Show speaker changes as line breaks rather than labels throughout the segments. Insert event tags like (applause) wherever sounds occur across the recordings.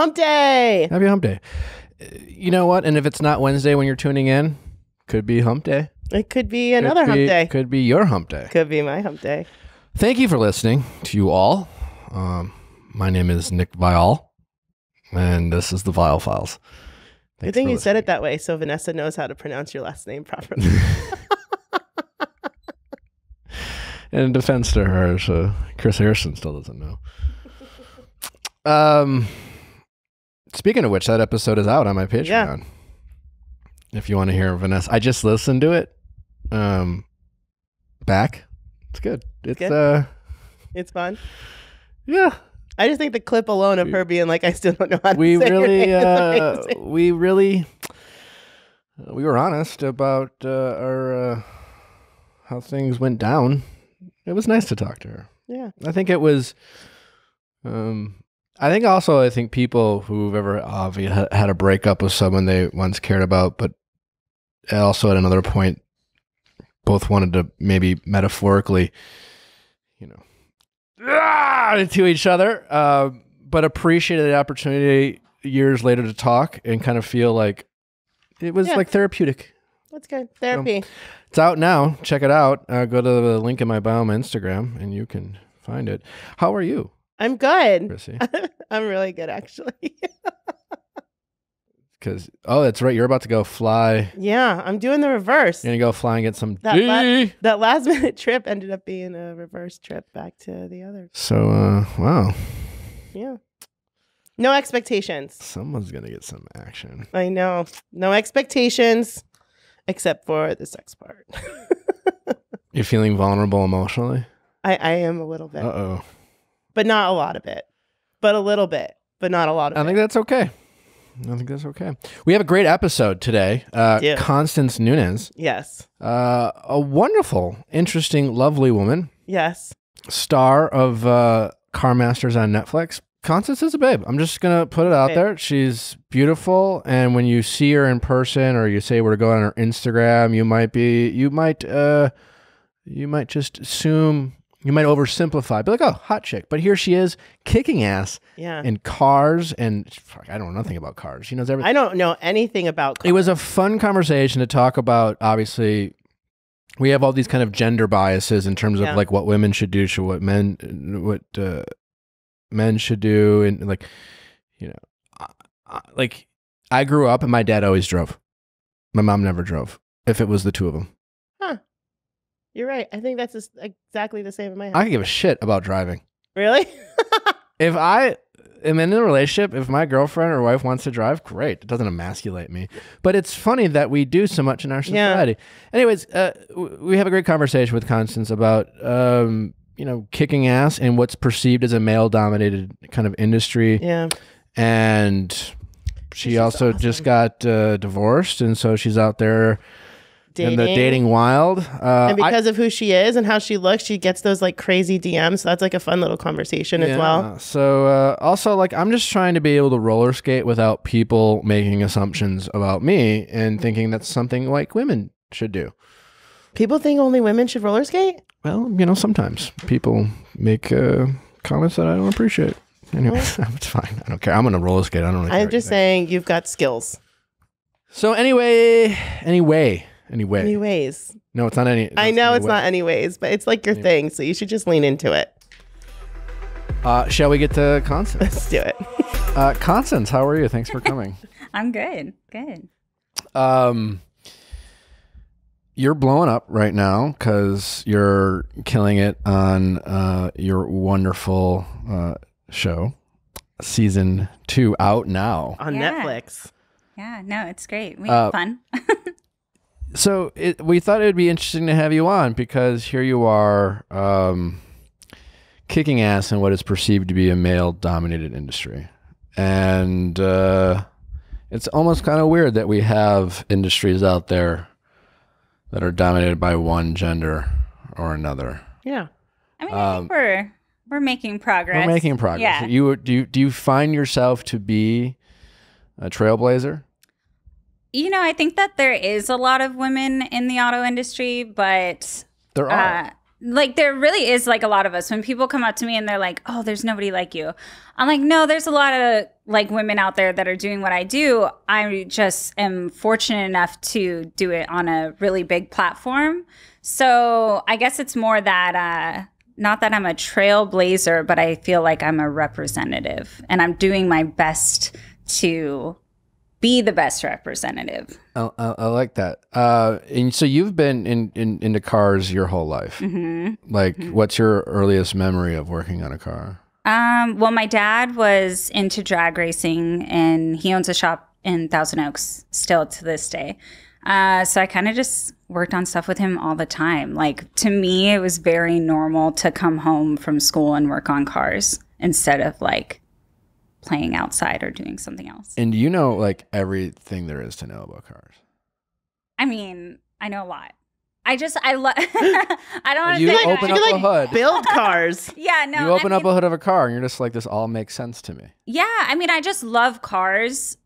Hump day.
Happy hump day. You know what? And if it's not Wednesday when you're tuning in, could be hump day.
It could be
Could
another hump day.
Could be your hump day.
Could be my hump day.
Thank you for listening to you all. Um, my name is Nick Viall, and this is the Viall Files.
Good
Thanks
thing
for
you said it that way so Vanessa knows how to pronounce your last name properly. (laughs) (laughs)
in defense to her, so Chris Harrison still doesn't know. Um, speaking of which, that episode is out on my Patreon.
Yeah.
If you want to hear Vanessa, I just listened to it. Um, back, it's good. It's
Good?
uh,
it's fun.
yeah.
I just think the clip alone of her being like, I still don't know how to
We really, (laughs) uh, we really, we were honest about uh, our uh, how things went down. It was nice to talk to her.
Yeah.
I think it was. Um, I think also I think people who've ever obviously had, a breakup with someone they once cared about, but also at another point, both wanted to maybe metaphorically, you know, ah, to each other, uh, but appreciated the opportunity years later to talk and kind of feel like it was
Yeah.
like therapeutic.
That's good. Therapy.
It's out now. Check it out. Uh, go to the link in my bio on Instagram and you can find it. How are you,
I'm good.
Krissy? (laughs)
I'm really good, actually. (laughs)
Because oh, that's right. You're about to go fly.
yeah, I'm doing the reverse.
You're gonna go fly and get some
That la- That last (laughs) minute trip ended up being a reverse trip back to the other.
So uh, wow,
Yeah. No expectations.
someone's gonna get some action.
I know. No expectations except for the sex part.
You're feeling vulnerable emotionally.
I, I am a little bit,
Uh oh.
But not a lot of it. But a little bit, but not a lot of
I
it.
think that's okay. I think that's okay. We have a great episode today. Uh,
Yeah.
Constance Nunes,
yes.
uh, a wonderful, interesting, lovely woman,
Yes.
star of uh, Car Masters on Netflix. Constance is a babe. I'm just gonna put it out
Babe.
there. She's beautiful, and when you see her in person, or you say where to go on her Instagram, you might be, you might, uh, you might just assume, you might oversimplify, be like, oh, hot chick. But here she is, kicking ass
Yeah.
in cars, and fuck, I don't know nothing about cars. She knows everything.
I don't know anything about
It was a fun conversation to talk about. Obviously, we have all these kind of gender biases in terms of
Yeah.
like what women should do, should what men, what uh, men should do, and like, you know, I, I, like I grew up and my dad always drove. My mom never drove. If it was the two of them,
You're right. I think that's just exactly the same in my house.
I can give a shit about driving.
really? (laughs)
If I am in a relationship, if my girlfriend or wife wants to drive, great. It doesn't emasculate me. But it's funny that we do so much in our
Yeah.
society. Anyways, uh, we have a great conversation with Constance about, um, you know, kicking ass in what's perceived as a male dominated kind of industry.
yeah.
And she
She's
also
awesome.
just got uh, divorced. And so she's out there in the dating wild. Uh,
and
I-
because of who she is and how she looks, she gets those like crazy DMs. So that's like a fun little conversation as well.
So uh, also, like, I'm just trying to be able to roller skate without people making assumptions about me and thinking that's something like women should do.
People think only women should roller skate.
Well, you know, sometimes people make uh, comments that I don't appreciate. Anyway, (laughs) it's fine. I don't care. I'm gonna roller skate. I don't. Really care
I'm just
you think.
saying you've got skills.
So anyway, anyway, anyway.
Anyways,
No, it's not any.
I know it's
anyway.
not anyways, but it's like your thing. So you should just lean into it.
Uh, shall we get to Constance?
Let's do it. (laughs)
Uh, Constance, how are you? Thanks for coming. (laughs)
I'm good. Good.
Um, you're blowing up right now because you're killing it on uh, your wonderful uh, show, season two, out now.
On
Yeah.
Netflix.
Yeah, no, it's great. We
Uh,
have fun. (laughs)
So it, we thought it would be interesting to have you on because here you are, um, kicking ass in what is perceived to be a male-dominated industry, and uh, it's almost kind of weird that we have industries out there that are dominated by one gender or another.
Yeah.
I mean, I
um,
think we're we're making progress.
We're making progress.
Yeah.
You do you, do you find yourself to be a trailblazer?
You know, I think that there is a lot of women in the auto industry, but
There are.
uh, like there really is like a lot of us. When people come up to me and they're like oh there's nobody like you i'm like no there's a lot of like women out there that are doing what i do. I just am fortunate enough to do it on a really big platform. So i guess it's more that uh not that i'm a trailblazer but i feel like i'm a representative and i'm doing my best to be the best representative
I, I, I like that. Uh, and so you've been in, in into cars your whole life.
hmm
Like, what's your earliest memory of working on a car?
Um, well, my dad was into drag racing and he owns a shop in Thousand Oaks still to this day. Uh, so I kind of just worked on stuff with him all the time. Like to me, it was very normal to come home from school and work on cars instead of like playing outside or doing something else.
And you know, like everything there is to know about cars.
I mean, I know a lot. I just I love. (laughs) (laughs) I don't want to
You
say
open
you
up
like
a hood.
build (laughs) cars.
Yeah, no.
you open
I
up
mean-
a hood of a car, and you're just like, this all makes sense to me.
Yeah, I mean, I just love cars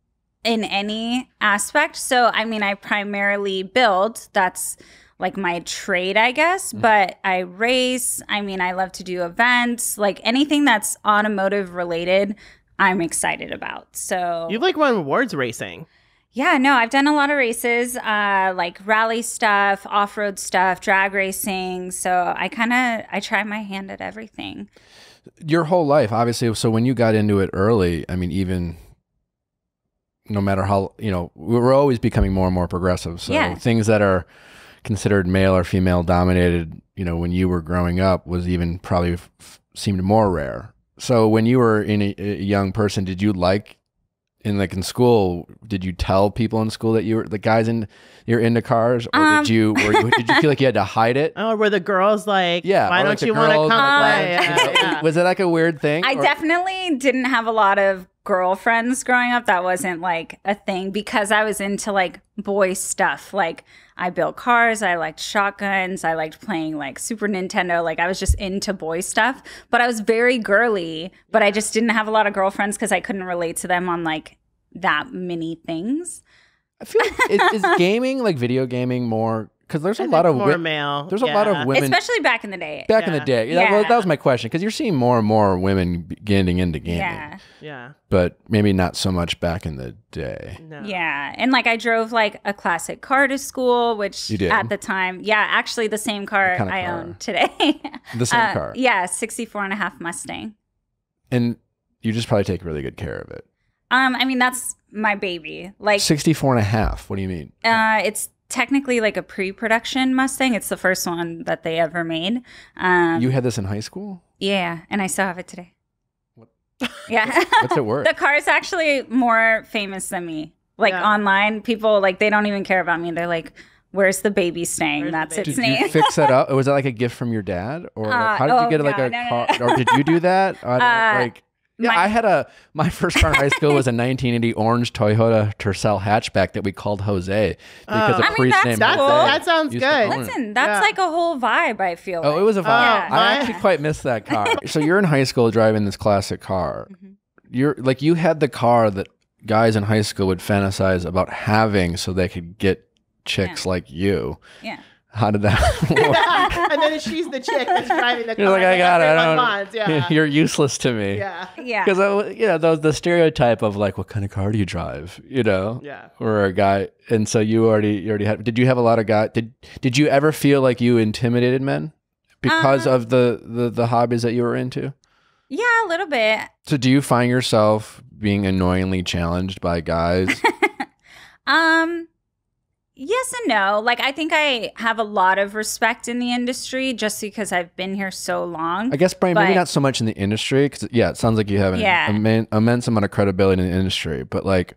in any aspect. So, I mean, I primarily build. That's like my trade, I guess. Mm-hmm. But I race. I mean, I love to do events. Like anything that's automotive related, I'm excited about. So,
You've like won awards racing.
yeah, no, I've done a lot of races, uh, like rally stuff, off road stuff, drag racing. So, I kind of I try my hand at everything.
Your whole life, obviously. So when you got into it early, I mean, even no matter how you know, we're always becoming more and more progressive. So
Yeah.
things that are considered male or female dominated, you know, when you were growing up, was even probably f- seemed more rare. So when you were in a, a young person, did you like in like in school? Did you tell people in school that you were the guys in you're into cars, or
Um,
did you were you, did you feel like you had to hide it? (laughs)
Oh, were the girls like,
Yeah,
why don't
like,
you want to
girls,
come
like,
play? Yeah, yeah.
Was it like a weird thing?
I
or-
definitely didn't have a lot of girlfriends growing up. That wasn't like a thing because I was into like boy stuff. Like I built cars, I liked shotguns, I liked playing like Super Nintendo. Like I was just into boy stuff, but I was very girly, but I just didn't have a lot of girlfriends because I couldn't relate to them on like that many things.
I feel like is, is (laughs) gaming like video gaming more because there's a
I
lot of
more
wi-
male.
there's a lot of women
Especially back in the day.
back in the
Yeah.
day. That, was,
Yeah.
that was my question because you're seeing more and more women b- getting into gaming,
Yeah.
Yeah.
but maybe not so much back in the day.
No.
Yeah. And like I drove like a classic car to school, which
You did?
at the time, yeah, actually the same car
kind of
I
car?
own today. (laughs)
The same
Uh,
car,
Yeah, 64 and a half Mustang.
and you just probably take really good care of it.
Um, I mean, that's my baby. Like,
64 and a half. What do you mean?
uh, it's technically like a pre-production Mustang. It's the first one that they ever made. Um,
you had this in high school?
yeah, and I still have it today.
What-
Yeah. (laughs)
What's it worth? (laughs)
the car is actually more famous than me. Like
Yeah.
online, people like they don't even care about me. They're like, "Where's the baby staying?"
Where's
That's
baby?
its
Did
name.
you fix that (laughs) up? Was that like a gift from your dad, or like,
Uh,
how did you
oh,
get like
no,
a
no, no,
car?
no.
Or did you do that? I don't-
Uh,
like, yeah,
my-
I had a my (laughs) first car in high school was a 1980 orange Toyota Tercel hatchback that we called Jose because
Oh.
a
I mean,
priest
that's
named
That's,
cool.
Jose
that sounds good.
Listen, that's
Yeah.
like a whole vibe. I feel.
Oh,
like.
it was a vibe.
Yeah.
I actually quite missed that (laughs) car. so you're in high school driving this classic car.
Mhm.
You're like you had the car that guys in high school would fantasize about having so they could get chicks like you.
Yeah.
How did that (laughs) (laughs) work?
and then she's the chick that's driving the car.
You're like, I got it. I
everyone
don't. (laughs)
Yeah.
You're useless to me.
yeah.
Yeah.
Because you know the, the stereotype of like, what kind of car do you drive? You know,
Yeah.
or a guy. And so you already you already had. Did you have a lot of guy? Did Did you ever feel like you intimidated men because
Uh,
of the, the the hobbies that you were into?
Yeah, a little bit.
So do you find yourself being annoyingly challenged by guys?
Um yes and no. Like I think I have a lot of respect in the industry just because I've been here so long.
I guess Brian, maybe not so much in the industry because yeah, it sounds like you have an
Yeah.
immen- immense amount of credibility in the industry. But like,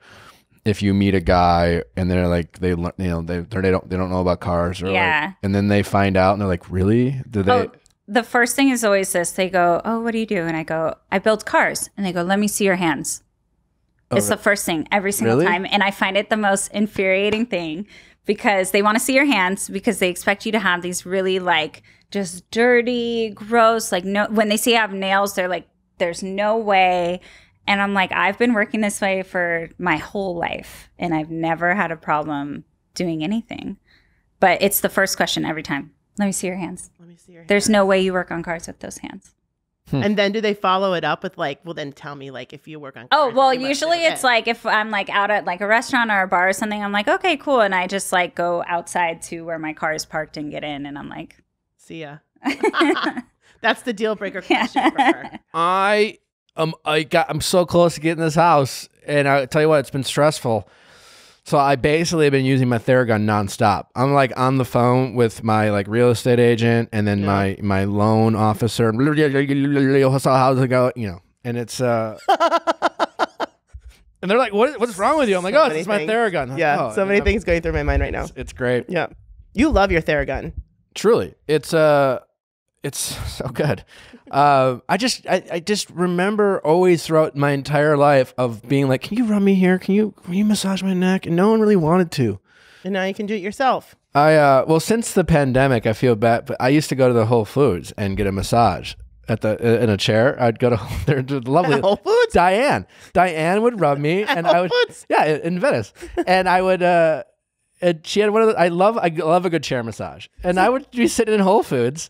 if you meet a guy and they're like they you know they they don't they don't know about cars or
Yeah.
like, and then they find out and they're like, really? Do they?
Oh, the first thing is always this. They go, "Oh, what do you do?" And I go, "I build cars." And they go, "Let me see your hands."
Oh,
it's the first thing every single
Really?
time, and I find it the most infuriating thing because they want to see your hands because they expect you to have these really like just dirty, gross, like no. When they see I have nails, they're like, "There's no way." And I'm like, I've been working this way for my whole life, and I've never had a problem doing anything. But it's the first question every time. Let me see your hands.
Let me see your
There's no way you work on cars with those hands.
And then do they follow it up with like, well, then tell me like if you work on.
Oh well, usually it's
it.
like if I'm like out at like a restaurant or a bar or something, I'm like, okay, cool, and I just like go outside to where my car is parked and get in, and I'm like,
see ya. (laughs) (laughs) That's the deal breaker question for her.
I um I got I'm so close to getting this house, and I tell you what, it's been stressful. So I basically have been using my Theragun nonstop. I'm like on the phone with my like real estate agent, and then
Yeah.
my my loan officer. (laughs) How's it go? You know, and it's uh, (laughs) and they're like, "What? What's wrong with you?" I'm like,
So
"Oh, it's my
things.
Theragun."
Yeah,
Oh,
so many
I'm-
things going through my mind right now.
It's, it's great.
Yeah, you love your Theragun.
Truly, it's uh, it's (laughs) so good. Uh, I just I, I just remember always throughout my entire life of being like, "Can you rub me here? Can you can you massage my neck?" And no one really wanted to.
And now you can do it yourself.
I uh, well, since the pandemic, I feel bad. But I used to go to the Whole Foods and get a massage at the uh, in a chair. I'd go to (laughs) they're lovely.
Whole Foods.
Diane, Diane would rub me, and I would
Foods?
yeah in in Venice, and I would uh, and she had one of the I love I love a good chair massage, and I would be sitting in Whole Foods,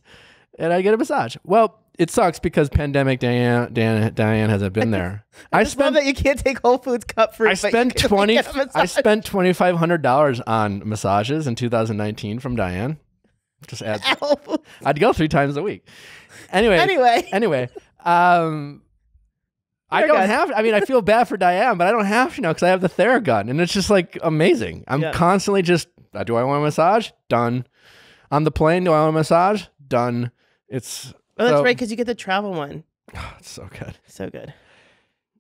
and I'd get a massage. Well, it sucks because pandemic Diane Diane Diane hasn't been there. (laughs) I,
love
spent
that you can't take Whole Foods cut fruit. (laughs)
I spent twenty I spent twenty five hundred dollars on massages in 2019 from Diane. Just add (laughs) I'd go three times a week. Anyway,
Anyway,
anyway, um, I don't have. I mean, I feel bad for Diane, but I don't have to know because I have the Theragun, and it's just like amazing. I'm
Yeah.
constantly just. Uh, do I want a massage? Done. On the plane, do I want a massage? Done. It's.
oh, that's
so-
right because you get the travel one. (sighs)
It's so good.
So good.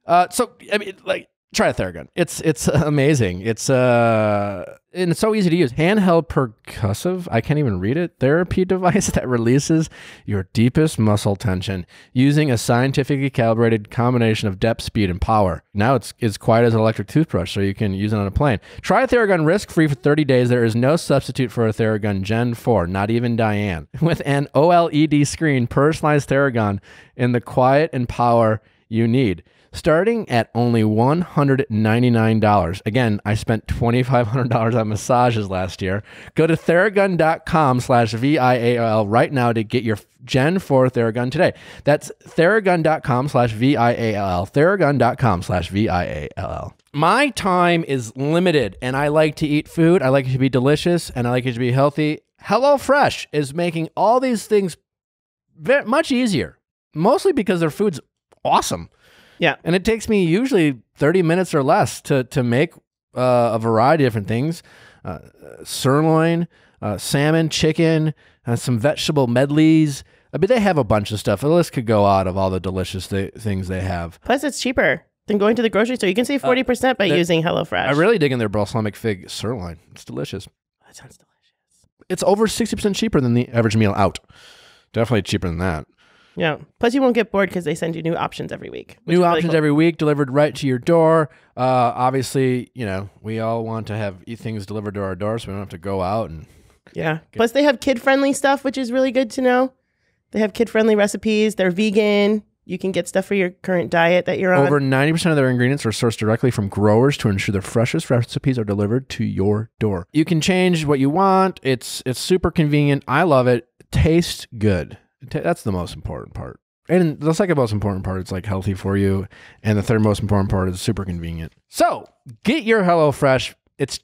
Uh, so I mean, like, try a Theragun. It's it's amazing. It's uh, and it's so easy to use. Handheld percussive. I can't even read it. Therapy (laughs) device that releases your deepest muscle tension using a scientifically calibrated combination of depth, speed, and power. Now it's it's quiet as an electric toothbrush, so you can use it on a plane. Try a Theragun risk free for 30 days. There is no substitute for a Theragun Gen 4, not even Diane. (laughs) With an OLED screen, personalized Theragun in the quiet and power you need starting at only $199. Again, I spent $2,500 on massages last year. Go to theragun.com slash VIALL right now to get your Gen 4 Theragun today. That's theragun.com slash VIALL. Theragun.com slash VIALL. My time is limited and I like to eat food. I like it to be delicious and I like it to be healthy. HelloFresh is making all these things very much easier, mostly because their food's awesome.
Yeah.
And it takes me usually 30 minutes or less to, to make uh, a variety of different things uh, sirloin, uh, salmon, chicken, uh, some vegetable medleys. I mean, they have a bunch of stuff. The list could go out of all the delicious th- things they have.
Plus, it's cheaper than going to the grocery store. You can save forty percent by using HelloFresh.
I really dig in their balsamic fig sirloin. It's delicious.
That sounds delicious.
It's over 60% cheaper than the average meal out. Definitely cheaper than that.
Yeah. Plus, you won't get bored because they send you new options every week.
New
is really
options
cool.
every week, delivered right to your door. Uh, obviously, you know we all want to have things delivered to our door, so we don't have to go out and.
Yeah. Plus, they have kid friendly stuff, which is really good to know. They have kid friendly recipes. They're vegan. You can get stuff for your current diet that you're on.
Over 90% of their ingredients are sourced directly from growers to ensure the freshest recipes are delivered to your door. You can change what you want. It's it's super convenient. I love it. Tastes good. That's the most important part. And the second most important part is like healthy for you. And the third most important part is super convenient. So get your HelloFresh. It's,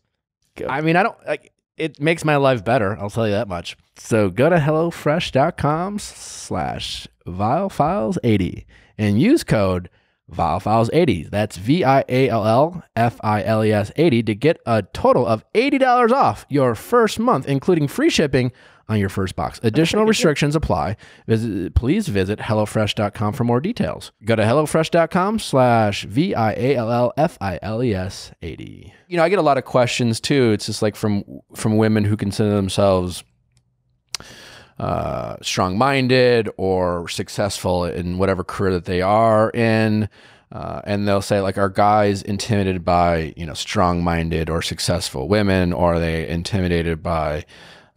I mean, I don't, like, it makes my life better. I'll tell you that much. So go to HelloFresh.com slash ViallFiles80 and use code ViallFiles80. That's V I A L L F I L E S 80 to get a total of $80 off your first month, including free shipping on your first box. Additional restrictions apply. Visit, please visit HelloFresh.com for more details. Go to HelloFresh.com slash V I A L L F I L E S 80. You know, I get a lot of questions too. It's just like from from women who consider themselves uh, strong minded or successful in whatever career that they are in. Uh, and they'll say, like, are guys intimidated by, you know, strong minded or successful women? Or are they intimidated by,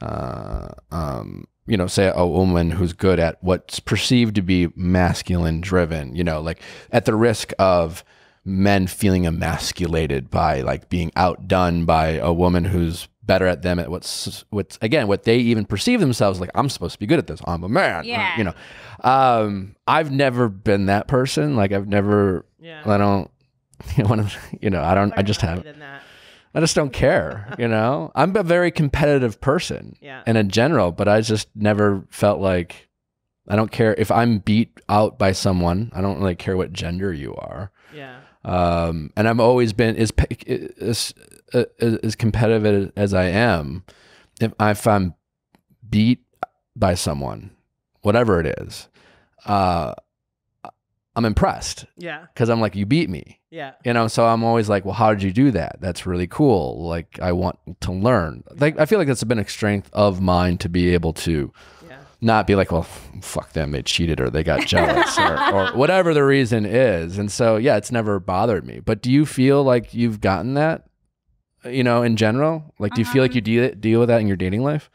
uh, um, you know, say a woman who's good at what's perceived to be masculine driven, you know, like at the risk of men feeling emasculated by like being outdone by a woman who's better at them at what's what's again what they even perceive themselves like I'm supposed to be good at this. I'm a man. or,
Yeah.
you know. Um, I've never been that person. Like I've never.
Yeah.
I don't. (laughs) You know, you know, I don't. I just have. I just don't care. You know, (laughs) I'm a very competitive person
Yeah.
and in general, but I just never felt like I don't care if I'm beat out by someone. I don't really care what gender you are.
Yeah.
Um, and I've always been as as, as, as competitive as I am. If, if I'm beat by someone, whatever it is, uh, I'm impressed
Yeah.
because I'm like, you beat me.
Yeah.
you know so i'm always like well how did you do that? That's really cool. Like i want to learn. Like i feel like that's been a strength of mine to be able to
Yeah.
not be like well fuck them. They cheated or they got jealous or, (laughs) or whatever the reason is. And so yeah it's never bothered me. But do you feel like you've gotten that you know in general? Like do you feel like
Um,
you deal, deal with that in your dating life?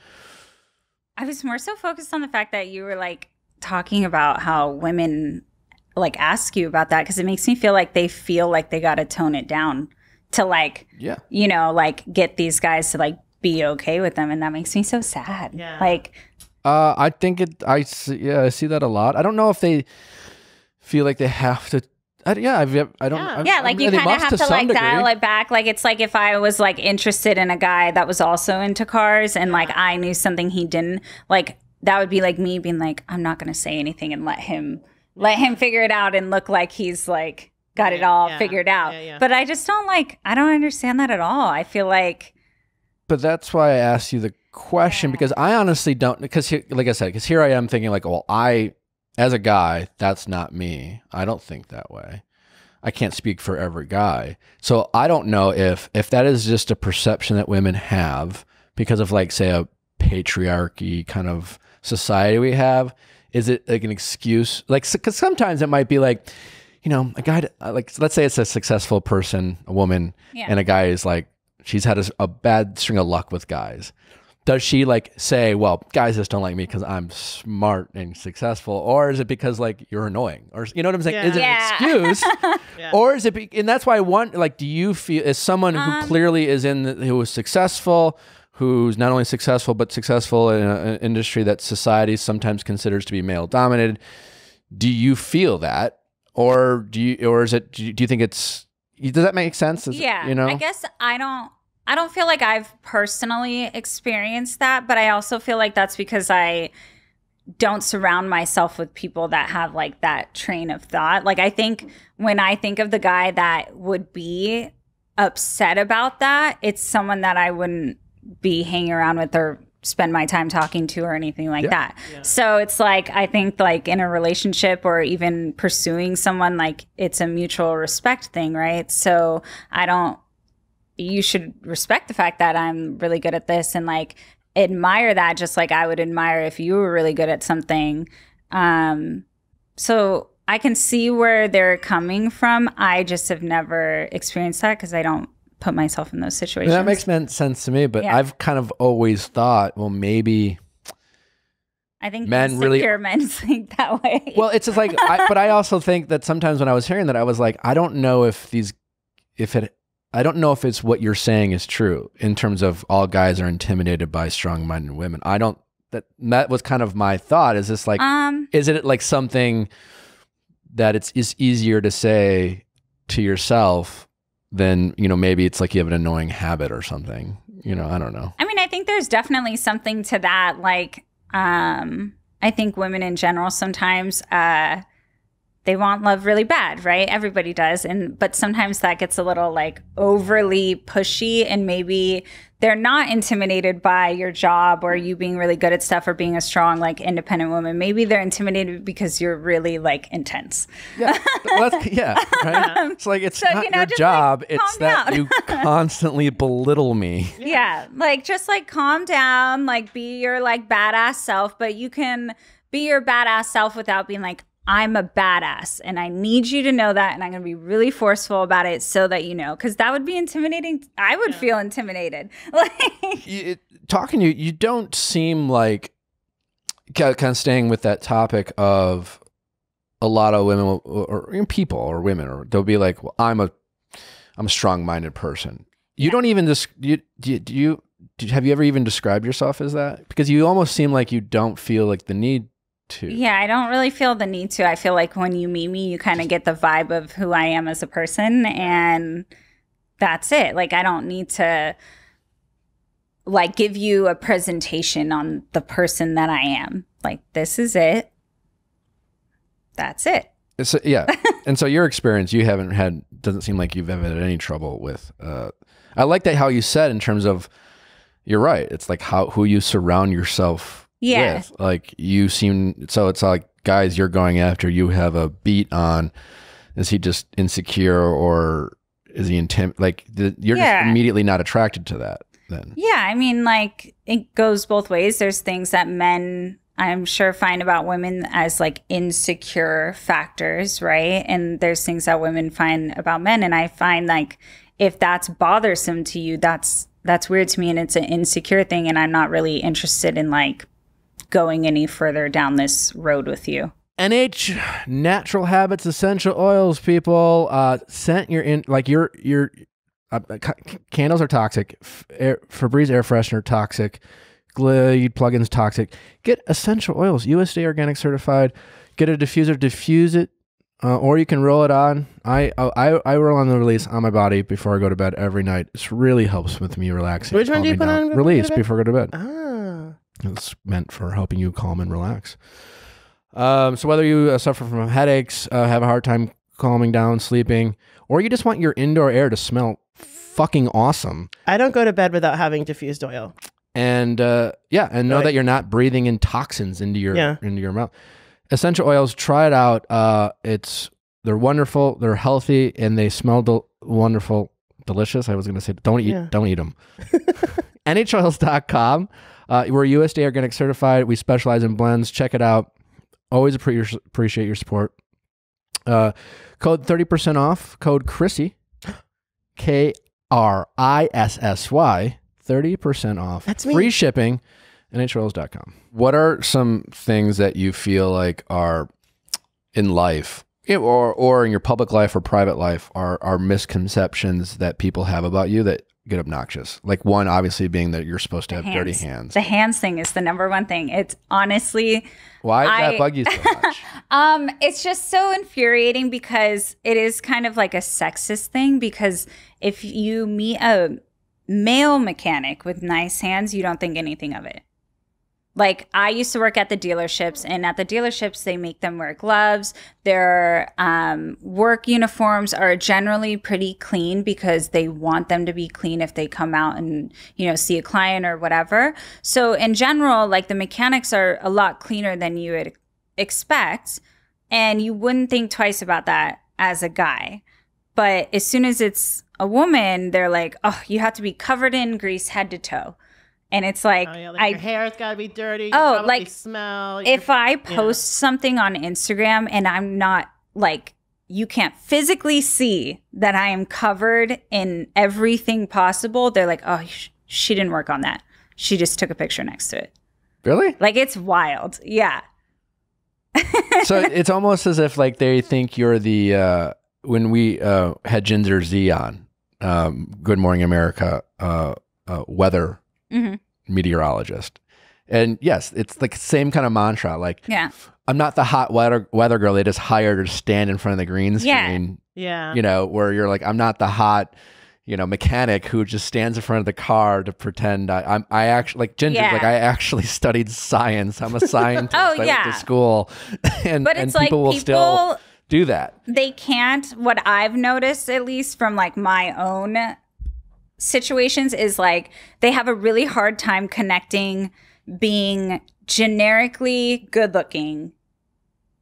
I was more so focused on the fact that you were like talking about how women like ask you about that because it makes me feel like they feel like they got to tone it down to like,
yeah
you know, like get these guys to like be okay with them. And that makes me so sad.
Yeah.
Like,
Uh, I think it. I see, yeah, I see that a lot. I don't know if they feel like they have to. I, yeah, I've, I don't.
Yeah.
I've-
yeah, like
I-
you kind of have to,
some
like
degree.
dial it back. Like it's like if I was like interested in a guy that was also into cars and like I knew something he didn't, like that would be like me being like, I'm not gonna say anything and let him let him figure it out and look like he's like got it all
yeah,
figured out.
yeah, yeah.
But I just don't like I don't understand that at all. I feel like
But that's why I asked you the question
Yeah.
because I honestly don't. Because like I said, because here I am thinking like, well, I, as a guy, that's not me. I don't think that way. I can't speak for every guy, so I don't know if if that is just a perception that women have because of like say a patriarchy kind of society we have. Is it like an excuse? Like, because sometimes it might be like, you know, a guy uh, like let's say it's a successful person, a woman,
Yeah.
and a guy is like she's had a, a bad string of luck with guys. Does she like say, well, guys just don't like me because I'm smart and successful, or is it because like you're annoying, or you know what I'm saying? Is it
Yeah.
an excuse, (laughs)
Yeah.
or is it? Be, and that's why I want like, do you feel as someone who
Um,
clearly is in the, who is successful, who's not only successful but successful in an industry that society sometimes considers to be male dominated? Do you feel that, or do you, or is it? Do you, do you think it's? Does that make sense? Is it-
yeah,
you know.
I guess I don't I don't feel like I've personally experienced that, but I also feel like that's because I don't surround myself with people that have like that train of thought. Like I think when I think of the guy that would be upset about that, it's someone that I wouldn't be hanging around with or spend my time talking to or anything like
Yeah.
that.
Yeah.
So it's like I think like in a relationship or even pursuing someone like it's a mutual respect thing, right? So I don't you should respect the fact that I'm really good at this and like admire that just like I would admire if you were really good at something. Um so I can see where they're coming from. I just have never experienced that because I don't put myself in those situations.
that makes men- sense to me, but
Yeah.
I've kind of always thought, well, maybe.
I think
men really- (laughs)
men think that way.
Well, it's just like, I, but I (laughs) also think that sometimes when I was hearing that, I was like, I don't know if these, if it, I don't know if it's what you're saying is true in terms of all guys are intimidated by strong-minded women. I don't. That that was kind of my thought. Is this like,
um
is it like something that it's is easier to say to yourself than you know maybe it's like you have an annoying habit or something. You know, I don't know.
I mean, I think there's definitely something to that. Like, um, I think women in general sometimes uh, they want love really bad, right? Everybody does, and but sometimes that gets a little like overly pushy, and maybe they're not intimidated by your job or you being really good at stuff or being a strong like independent woman. Maybe they're intimidated because you're really like intense.
Yeah, well, that's, (laughs) yeah, right. Um, it's like it's
So,
not
you know,
your
just, like,
job. it's
calm
that
down.
you (laughs) constantly belittle me.
Yeah. Like just like calm down, like be your like badass self, but you can be your badass self without being like, I'm a badass and I need you to know that. And I'm going to be really forceful about it so that you know, because that would be intimidating. I would feel intimidated. (laughs) Like,
You, it, talking to you, you don't seem like kind of staying with that topic of a lot of women will, or, or people or women, or they'll be like, "Well, I'm a, I'm a strong-minded person." You don't even just you do you, do you have you ever even described yourself as that? Because you almost seem like you don't feel like the need to.
Yeah, I don't really feel the need to. I feel like when you meet me, you kind of get the vibe of who I am as a person, and that's it. Like, I don't need to like give you a presentation on the person that I am. Like, this is it. That's it.
So, yeah. (laughs) and so your experience, you haven't had, doesn't seem like you've ever had any trouble with. Uh, I like that how you said in terms of, you're right. It's like how who you surround yourself
Yeah.
with. Like you seem, so it's like guys you're going after, you have a beat on. Is he just insecure or is he intent Like the, you're
Yeah.
just immediately not attracted to that then.
Yeah, I mean, like it goes both ways. There's things that men, I'm sure, find about women as like insecure factors, right? And there's things that women find about men, and I find like if that's bothersome to you, that's that's weird to me, and it's an insecure thing, and I'm not really interested in like going any further down this road with you.
NH Natural Habits Essential Oils, people. Uh, scent your in like your your uh, ca- candles are toxic. F- air, Febreze air freshener toxic. Glade plugins toxic. Get essential oils, USDA organic certified. Get a diffuser, diffuse it, uh, or you can roll it on. I I I roll on the release on my body before I go to bed every night. This really helps with me relaxing.
Which one do you put
down.
on before you go
Release before I go to bed.
Ah.
It's meant for helping you calm and relax. Um, so whether you uh, suffer from headaches, uh, have a hard time calming down, sleeping, or you just want your indoor air to smell fucking awesome,
I don't go to bed without having diffused oil.
and uh, yeah, and know
Right.
that you're not breathing in toxins into your
Yeah.
into your mouth. Essential oils, try it out. Uh, it's they're wonderful, they're healthy, and they smell del- wonderful, delicious. I was gonna say, don't eat,
Yeah.
don't eat them. (laughs) NHOils.com. Uh, we're USDA organic certified. We specialize in blends. Check it out. Always appreciate your support. Uh, code 30% off. Code Krissy. (gasps) K R I S S Y. 30% off.
That's me.
Free shipping. NHOils.com. What are some things that you feel like are in life or, or in your public life or private life are, are misconceptions that people have about you that get obnoxious? Like one, obviously, being that you're supposed to have dirty hands.
The hands thing is the number one thing. It's honestly
Why
I-
that bug you so (laughs) much?
Um, it's just so infuriating because it is kind of like a sexist thing because if you meet a male mechanic with nice hands, you don't think anything of it. Like I used to work at the dealerships, and at the dealerships, they make them wear gloves. Their um, work uniforms are generally pretty clean because they want them to be clean if they come out and you know see a client or whatever. So in general, like the mechanics are a lot cleaner than you would expect, and you wouldn't think twice about that as a guy. But as soon as it's a woman, they're like, "Oh, you have to be covered in grease head to toe," and it's like,
Oh, yeah, like
I
your hair's got to be dirty.
Oh,
probably
like,
smell.
if I post something on Instagram and I'm not like you can't physically see that I am covered in everything possible, they're like, "Oh, sh- she didn't work on that. She just took a picture next to it."
Really?
Like it's wild. Yeah. (laughs)
so it's almost as if like they think you're the uh, when we uh, had Ginger Zee on um, Good Morning America uh, uh, weather
Mhm.
meteorologist, and yes, it's the same kind of mantra. Like
Yeah.
I'm not the hot weather weather girl they just hired to stand in front of the green screen.
yeah.
You know, where you're like I'm not the hot. You know, mechanic who just stands in front of the car to pretend I, I'm. I actually like Ginger.
Yeah.
Like I actually (laughs) studied science. I'm a (laughs) scientist.
Oh,
I went
yeah.
to school, (laughs) and
But
and
it's like
people will still do that.
they can't what I've noticed at least from like my own situations is like they have a really hard time connecting being generically good looking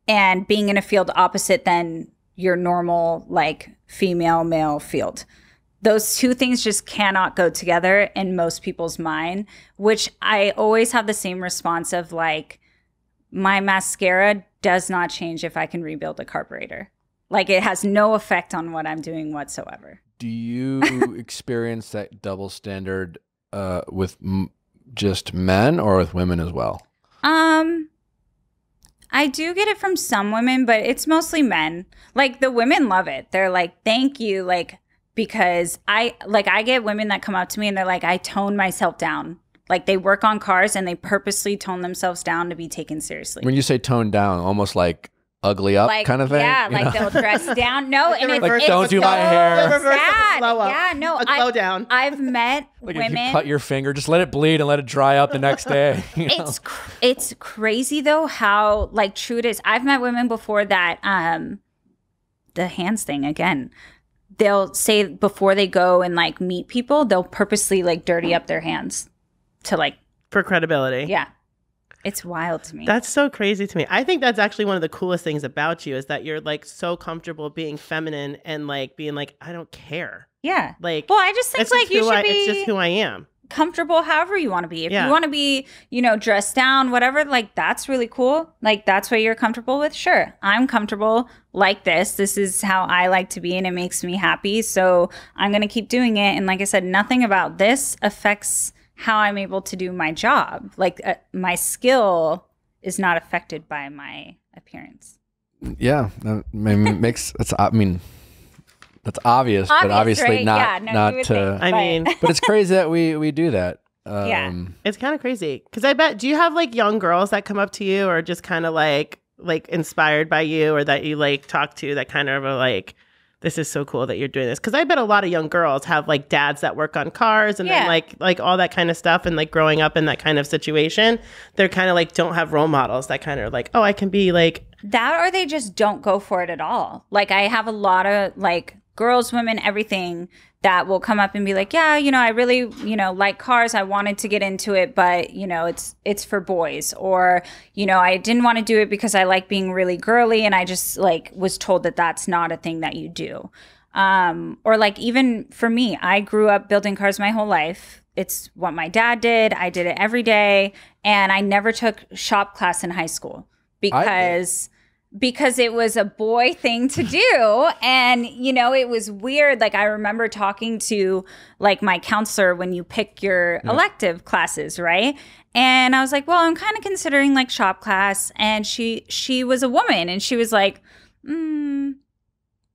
and being in a field opposite than your normal like female male field. Those two things just cannot go together in most people's mind which i always have the same response of like my mascara does not change if i can rebuild a carburetor. Like it has no effect on what i'm doing whatsoever
Do you (laughs) experience that double standard uh, with m- just men or with women as well?
Um, I do get it from some women, but it's mostly men. Like the women love it. They're like, "Thank you, like because I like I get women that come up to me and they're like, I tone myself down. Like they work on cars and they purposely tone themselves down to be taken seriously.
When you say tone down, almost like ugly up
like
kind of thing.
Yeah,
you
like
know?
they'll dress (laughs) down. No, and it's,
Like,
it's
don't do my hair.
Reverse of
Sad.
glow up.
Yeah, no,
A glow
I,
down.
I've met (laughs)
like if
women.
you cut your finger, just let it bleed and let it dry out the next day. (laughs) you know?
it's cr- it's crazy though how like true it is. I've met women before that um the hands thing again. They'll say before they go and like meet people, they'll purposely like dirty up their hands to like
for credibility.
yeah. It's wild to me.
That's so crazy to me. I think that's actually one of the coolest things about you is that you're like so comfortable being feminine and like being like, I don't care.
yeah.
Like,
Well, I just think like you should
I,
be
it's just who I am.
comfortable however you want to be. If
Yeah.
you want to be, you know, dressed down, whatever, like that's really cool. Like that's what you're comfortable with. Sure. I'm comfortable like this. This is how I like to be and it makes me happy. So I'm going to keep doing it. And like I said, nothing about this affects how I'm able to do my job. Like uh, my skill is not affected by my appearance.
yeah, that (laughs) makes it's. I mean, that's obvious, but obviously
right?
not
Yeah, no,
not to.
think.
I mean,
but it's crazy that we we do that. (laughs) Um,
Yeah.
it's kind of crazy because I bet. Do you have like young girls that come up to you or just kind of like like inspired by you or that you like talk to that kind of are like, this is so cool that you're doing this? Because I bet a lot of young girls have like dads that work on cars and then like like all that kind of stuff and like growing up in that kind of situation, they're kind of like don't have role models that kind of like, oh, I can be like
that or they just don't go for it at all. Like I have a lot of like girls, women, everything that will come up and be like, "Yeah, you know, I really, you know, like cars. I wanted to get into it, but, you know, it's it's for boys." Or, you know, I didn't want to do it because I like being really girly and I just like was told that that's not a thing that you do. Um or like even for me, I grew up building cars my whole life. It's what my dad did. I did it every day and I never took shop class in high school because because it was a boy thing to (laughs) do and you know it was weird like i remember talking to like my counselor when you pick your elective classes right and i was like well i'm kind of considering like shop class and she she was a woman and she was like mm,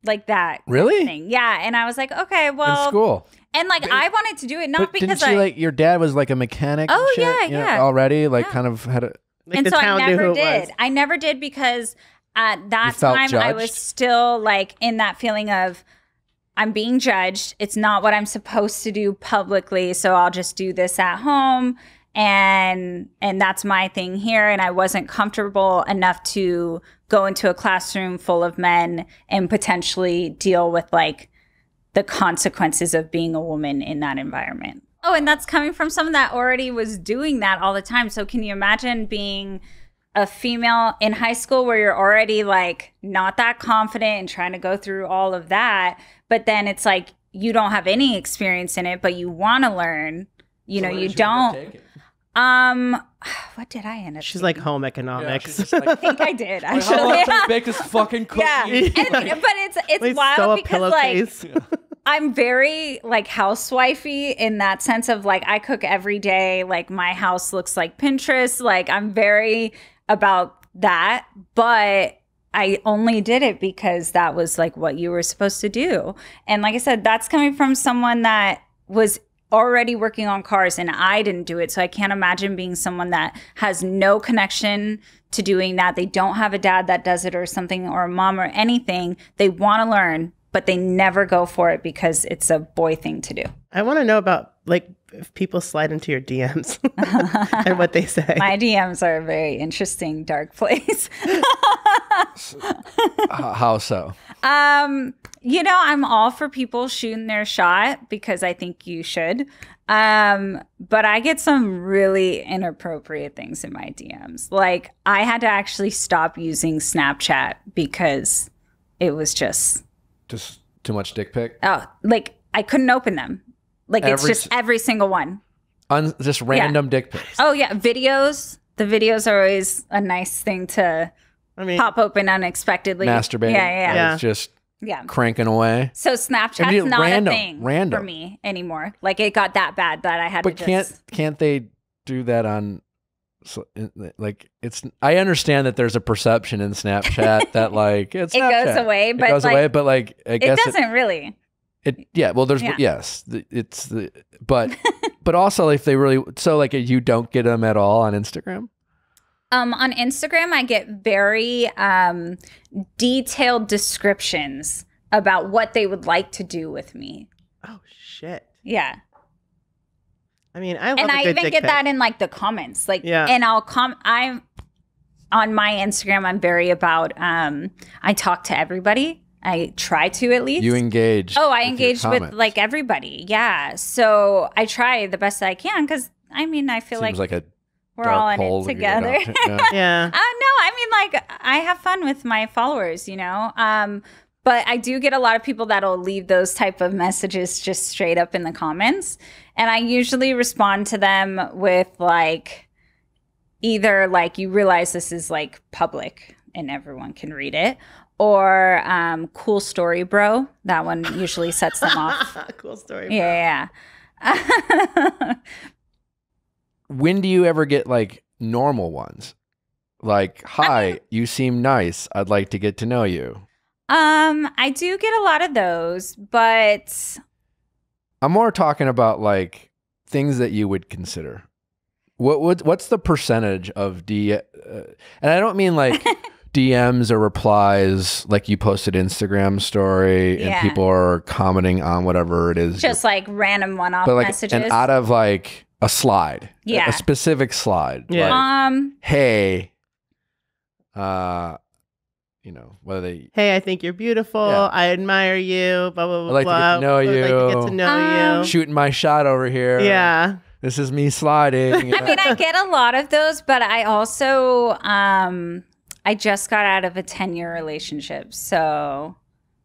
like that
Really?
thing yeah and i was like okay
in
well
school.
and like i wanted to do it not
But
because
didn't you
i
like your dad was like a mechanic? and
Oh,
shit,
yeah,
you know,
yeah.
already like
Yeah.
kind of had a.
like
and
the
so
town
I
knew
never
who it
did.
was.
I never did because at that
felt
time I was still like in that feeling of I'm being judged. It's not what I'm supposed to do publicly, so I'll just do this at home and and that's my thing here and I wasn't comfortable enough to go into a classroom full of men and potentially deal with like the consequences of being a woman in that environment. Oh, and that's coming from someone that already was doing that all the time. So can you imagine being a female in high school where you're already like not that confident and trying to go through all of that, but then it's like you don't have any experience in it, but you want to learn. You know, you don't. Um, what did I end up?
She's
taking?
like home economics. (laughs)
I think I did
How
actually.
long does it make this (laughs) fucking cookie?
Yeah, and, (laughs) but it's it's
Like,
wild because like
pillowcase.
I'm very like housewifey in that sense of like I cook every day. Like my house looks like Pinterest. Like I'm very about that, but I only did it because that was like what you were supposed to do. And like I said, that's coming from someone that was already working on cars and I didn't do it. So I can't imagine being someone that has no connection to doing that. They don't have a dad that does it or something or a mom or anything. They want to learn, but they never go for it because it's a boy thing to do.
I want to know about like if people slide into your DMs (laughs) and what they say.
My DMs are a very interesting dark place.
How so?
Um, you know, I'm all for people shooting their shot because I think you should. Um, but I get some really inappropriate things in my DMs. Like I had to actually stop using Snapchat because it was just
Just too much dick pic.
oh, like I couldn't open them. Like it's just every single one.
Un- just random dick pics.
Oh yeah, videos. The videos are always a nice thing to
I mean,
pop open unexpectedly.
Masturbating.
Yeah, yeah, yeah.
Yeah.
It's just
yeah.
cranking away.
So Snapchat's
mean,
not
random,
a thing
random.
for me anymore. Like it got that bad that I had
But
to
can't
just.
can't they do that on? So, like it's, I understand that there's a perception in Snapchat (laughs) that like it's
It goes
Snapchat.
away,
it
but,
goes
like,
away. But like, I
It
guess
doesn't really.
It yeah. Well, there's
Yeah.
yes. It's the but (laughs) but also if they really so like you don't get them at all on Instagram.
Um, on Instagram, I get very um, detailed descriptions about what they would like to do with me.
Oh shit.
Yeah.
I mean, I love
and
a
I
good
even
dick
get
pic.
that in like the comments. Like,
Yeah.
and I'll com. I'm on my Instagram. I'm very about. Um, I talk to everybody. I try to at least.
You engage.
oh, I
with
engage with like everybody. Yeah. So I try the best I can because I mean I feel
Seems
like,
like, a
we're all in it together.
down to. (laughs) Yeah.
Yeah.
Uh, no, I mean, like, I have fun with my followers, you know? Um, but I do get a lot of people that'll leave those type of messages just straight up in the comments. And I usually respond to them with, like, either, like, you realize this is, like, public and everyone can read it, or um, cool story, bro. That one usually sets them off. (laughs)
cool story. bro.
Yeah, yeah. (laughs)
when do you ever get like normal ones? Like, hi, you seem nice. I'd like to get to know you.
um, I do get a lot of those, but
I'm more talking about like things that you would consider. What what what's the percentage of D? Uh, and I don't mean like (laughs) DMs or replies, like you posted Instagram story and people are commenting on whatever it is.
just like random one-off
like
messages.
and out of like a slide, a-
Yeah.
a specific slide.
Yeah.
like,
um,
hey, uh, you know whether they
Hey, I think you're beautiful.
Yeah.
I admire you. Blah blah blah.
I'd like to get to know
I'd like to get
you.
to know
Um,
shooting my shot over here.
Yeah.
this is me sliding.
I mean, I get a lot of those, but I also, um, I just got out of a 10 year relationship. So,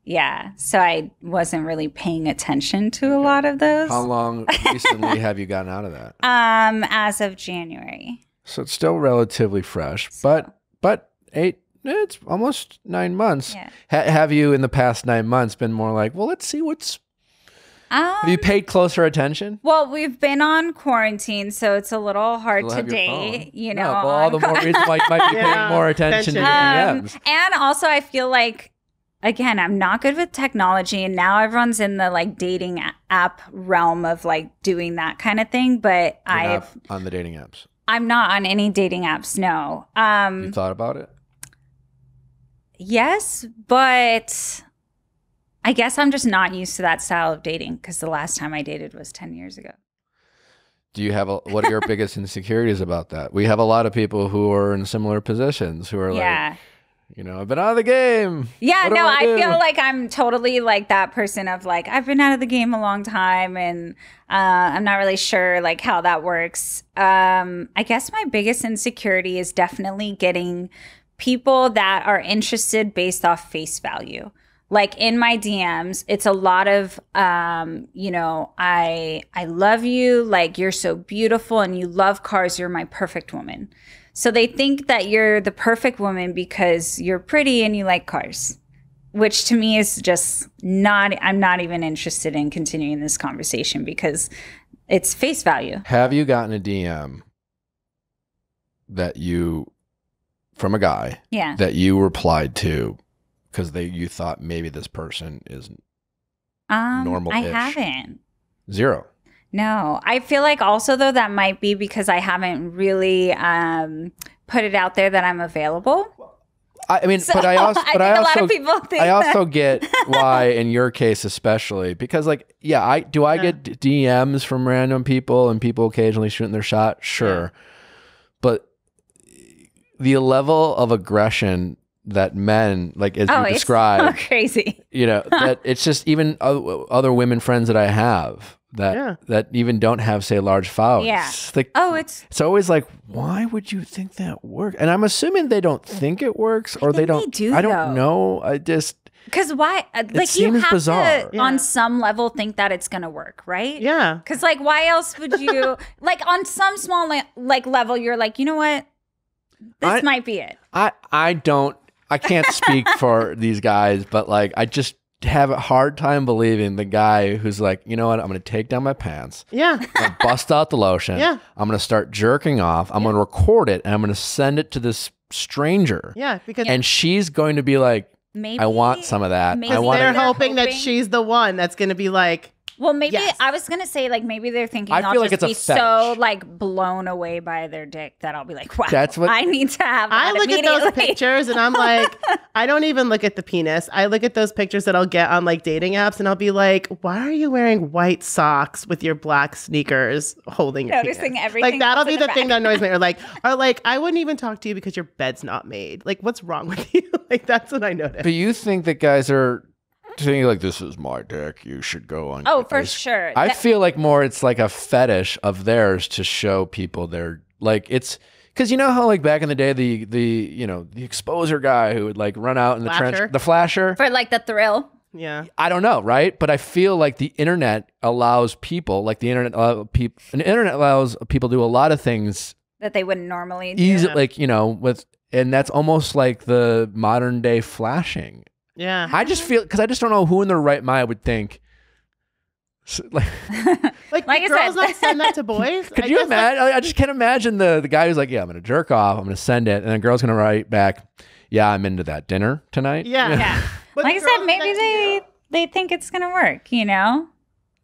yeah. So I wasn't really paying attention to a lot of those.
How long (laughs) recently have you gotten out of that?
Um, as of January.
So it's still relatively fresh, but but eight. It's almost nine months.
Yeah.
Ha- have you in the past nine months been more like, well, let's see what's.
Um,
Have you paid closer attention?
well, we've been on quarantine, so it's a little hard
Still
to date,
phone.
you
No,
know.
well, all the more (laughs) reason why you might be
Yeah.
paying more attention to your
Attention.
Um,
DMs.
and also, I feel like, again, I'm not good with technology, and now everyone's in the like dating app realm of like doing that kind of thing. But I've
on the dating apps.
I'm not on any dating apps. No.
You
Um,
thought about it?
yes, but I guess I'm just not used to that style of dating because the last time I dated was ten years ago.
Do you have a, what are your (laughs) biggest insecurities about that? We have a lot of people who are in similar positions who are
yeah.
like, you know, I've been out of the game.
Yeah,
What
no,
I
I, feel like I'm totally like that person of like I've been out of the game a long time and uh, I'm not really sure like how that works. Um, I guess my biggest insecurity is definitely getting people that are interested based off face value. Like in my DMs, it's a lot of um, you know, I I love you, like you're so beautiful and you love cars, you're my perfect woman. So they think that you're the perfect woman because you're pretty and you like cars, which to me is just not, I'm not even interested in continuing this conversation because it's face value.
Have you gotten a DM that you from a guy
Yeah.
that you replied to because they you thought maybe this person is
Um, I
normal-ish.
haven't.
zero?
No, I feel like also though that might be because I haven't really um, put it out there that I'm available.
I, I mean,
So
but I also, (laughs)
I
but
think
I
a lot
also,
of people think
I also get (laughs) why in your case especially because like yeah, I do I
Yeah.
get d- DMs from random people and people occasionally shooting their shot, sure, but the level of aggression that men like as
oh,
you
it's
described
so (laughs) crazy.
you know (laughs) that it's just even other women friends that I have that
Yeah.
that even don't have say large followers.
Yeah.
It's like
Oh, it's
it's always like why would you think that works? And I'm assuming they don't think it works or they
they
don't They
do,
I don't
though.
know. I just
because why? uh, Like you
seems
have
bizarre.
to,
Yeah.
on some level, think that it's gonna work, right?
Yeah.
Because like, why else would you (laughs) like on some small le- like level? You're like, you know what? This
I-
might be it.
I I don't I can't speak (laughs) for these guys, but like I just have a hard time believing the guy who's like, you know what, I'm gonna take down my pants,
Yeah.
I'm gonna bust out the lotion,
Yeah.
I'm gonna start jerking off, I'm gonna record it, and I'm gonna send it to this stranger.
Yeah. Because
and she's going to be like,
maybe
I want some of that.
maybe
I want.
they're
They're
hoping that she's the one that's going to be like,
Well, maybe
Yes.
I was gonna say like maybe they're thinking
I
I'll
feel like
just
it's a
be so like blown away by their dick that I'll be like, wow,
That's what-
I need to have.
I
that
look at those pictures and I'm like, (laughs) I don't even look at the penis. I look at those pictures that I'll get on like dating apps and I'll be like, why are you wearing white socks with your black sneakers holding your
Noticing
penis?
everything
Like that'll be the
the
thing that annoys me. Or like, (laughs) or like, I wouldn't even talk to you because your bed's not made. Like, what's wrong with (laughs) you? like that's what I notice.
But you think that guys are thinking like, "This is my dick. You should go on."
Oh, for
guys."
sure.
I
That-
feel like more it's like a fetish of theirs to show people they're like it's because you know how like back in the day the the you know the exposer guy who would like run out in the
Flasher.
trench the flasher
for like the thrill.
yeah.
I don't know right but I feel like the internet allows people like the internet uh, allow people an internet allows people to do a lot of things
that they wouldn't normally do.
easy
Yeah.
like you know with and that's almost like the modern day flashing
Yeah.
I just feel because I just don't know who in their right mind would think. s- Like, (laughs)
Like,
Like
the
I
girls not send that to (laughs) boys?
could
I
you imagine? I I just can't imagine the the guy who's like, "Yeah, I'm gonna jerk off. I'm gonna send it," and the girl's gonna write back, "Yeah, I'm into that dinner tonight."
Yeah. (laughs)
yeah.
But
like I said, maybe they they think it's gonna work. You know.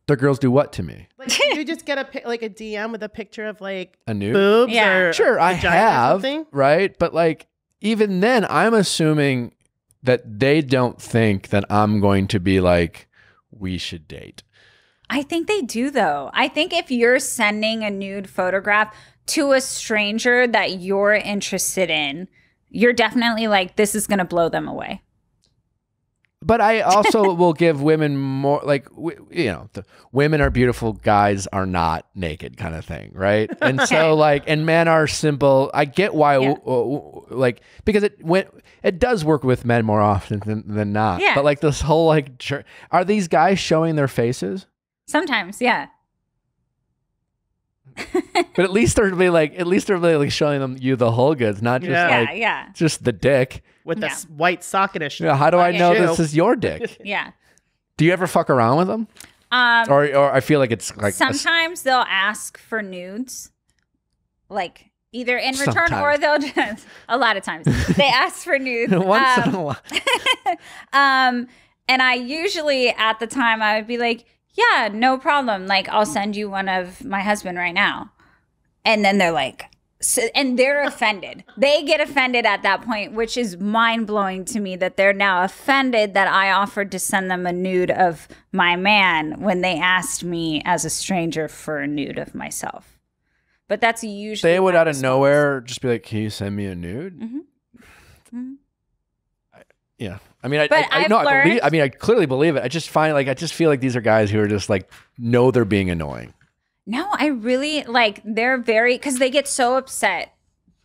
the girls do what to me?
Like, you just get a pi- like a DM with a picture of like
A new
boobs
Yeah.
or
Sure, I have, right? But like, even then, I'm assuming that they don't think that I'm going to be like, we should date.
I think they do though. I think if you're sending a nude photograph to a stranger that you're interested in, you're definitely like, this is gonna blow them away.
But I (laughs) also will give women more, like, you know, the women are beautiful, guys are not naked kind of thing, right? (laughs) And
Okay.
so, like, and men are simple. I get why,
Yeah.
w- w- like, because it went, it does work with men more often than, than not.
Yeah.
But like this whole, like, are these guys showing their faces?
Sometimes, yeah.
But at least they're really like, at least they're really like showing them you the whole goods, not just.
Yeah,
like
yeah,
just the dick.
With the
Yeah.
s- white sock and a sh-
You how do I know
shoe.
this is your dick? (laughs)
yeah.
Do you ever fuck around with them?
Um,
Or, or I feel like it's like a s-
sometimes they'll ask for nudes, like either in return
Sometimes.
or they'll (laughs) just a lot of times they ask for nudes. (laughs)
once
um,
in a while.
um, and I usually at the time I would be like, yeah, no problem. Like I'll send you one of my husband right now. And then they're like, so, and they're (laughs) offended. They get offended at that point, which is mind blowing to me that they're now offended that I offered to send them a nude of my man when they asked me as a stranger for a nude of myself. But that's usually
they would
my
out of nowhere just be like, "Can you send me a nude?"
Mhm. Mhm.
Yeah, I mean, I,
But
I, I
I've
know, I, believe, I mean, I clearly believe it. I just find like I just feel like these are guys who are just like know they're being annoying.
No, I really like they're very because they get so upset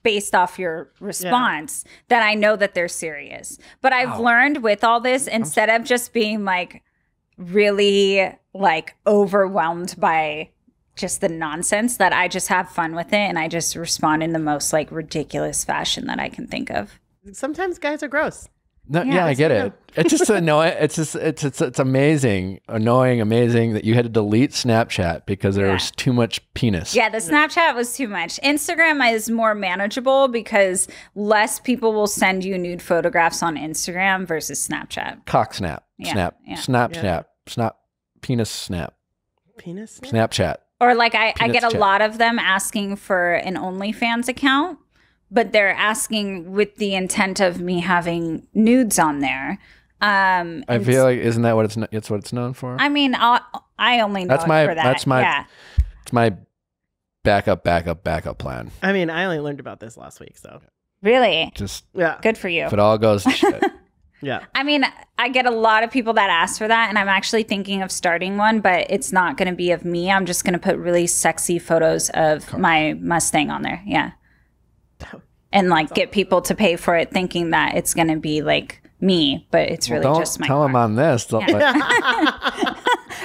based off your response that I know that they're serious. But I've
Wow.
learned with all this, instead of just being like really like overwhelmed by just the nonsense, that I just have fun with it and I just respond in the most like ridiculous fashion that I can think of.
Sometimes guys are gross.
No, yeah,
Yeah,
I get
yeah.
it. (laughs) It's just annoying. It's just it's, it's it's amazing, annoying, amazing that you had to delete Snapchat because there
Yeah.
was too much penis.
Yeah, the mm. Snapchat was too much. Instagram is more manageable because less people will send you nude photographs on Instagram versus Snapchat.
Cock snap,
Yeah,
snap,
yeah.
snap,
Yeah.
snap, snap, penis snap,
Penis.
Snapchat.
Or like I, I get a
chat.
lot of them asking for an OnlyFans account, but they're asking with the intent of me having nudes on there. Um,
I feel like isn't that what it's it's what it's known for?
I mean, i I only know
That's
it
my-
for that.
that's my-
yeah.
It's my backup, backup, backup plan.
I mean, I only learned about this last week, so
Really
Just
yeah,
good for you.
if it all goes shit. (laughs)
yeah.
I mean, I get a lot of people that ask for that, and I'm actually thinking of starting one, but it's not going to be of me. I'm just going to put really sexy photos of my Mustang on there. Yeah. And like get people to pay for it thinking that it's going to be like me, but it's
Well,
really
don't
just my
tell
car.
them on this. Don't (laughs)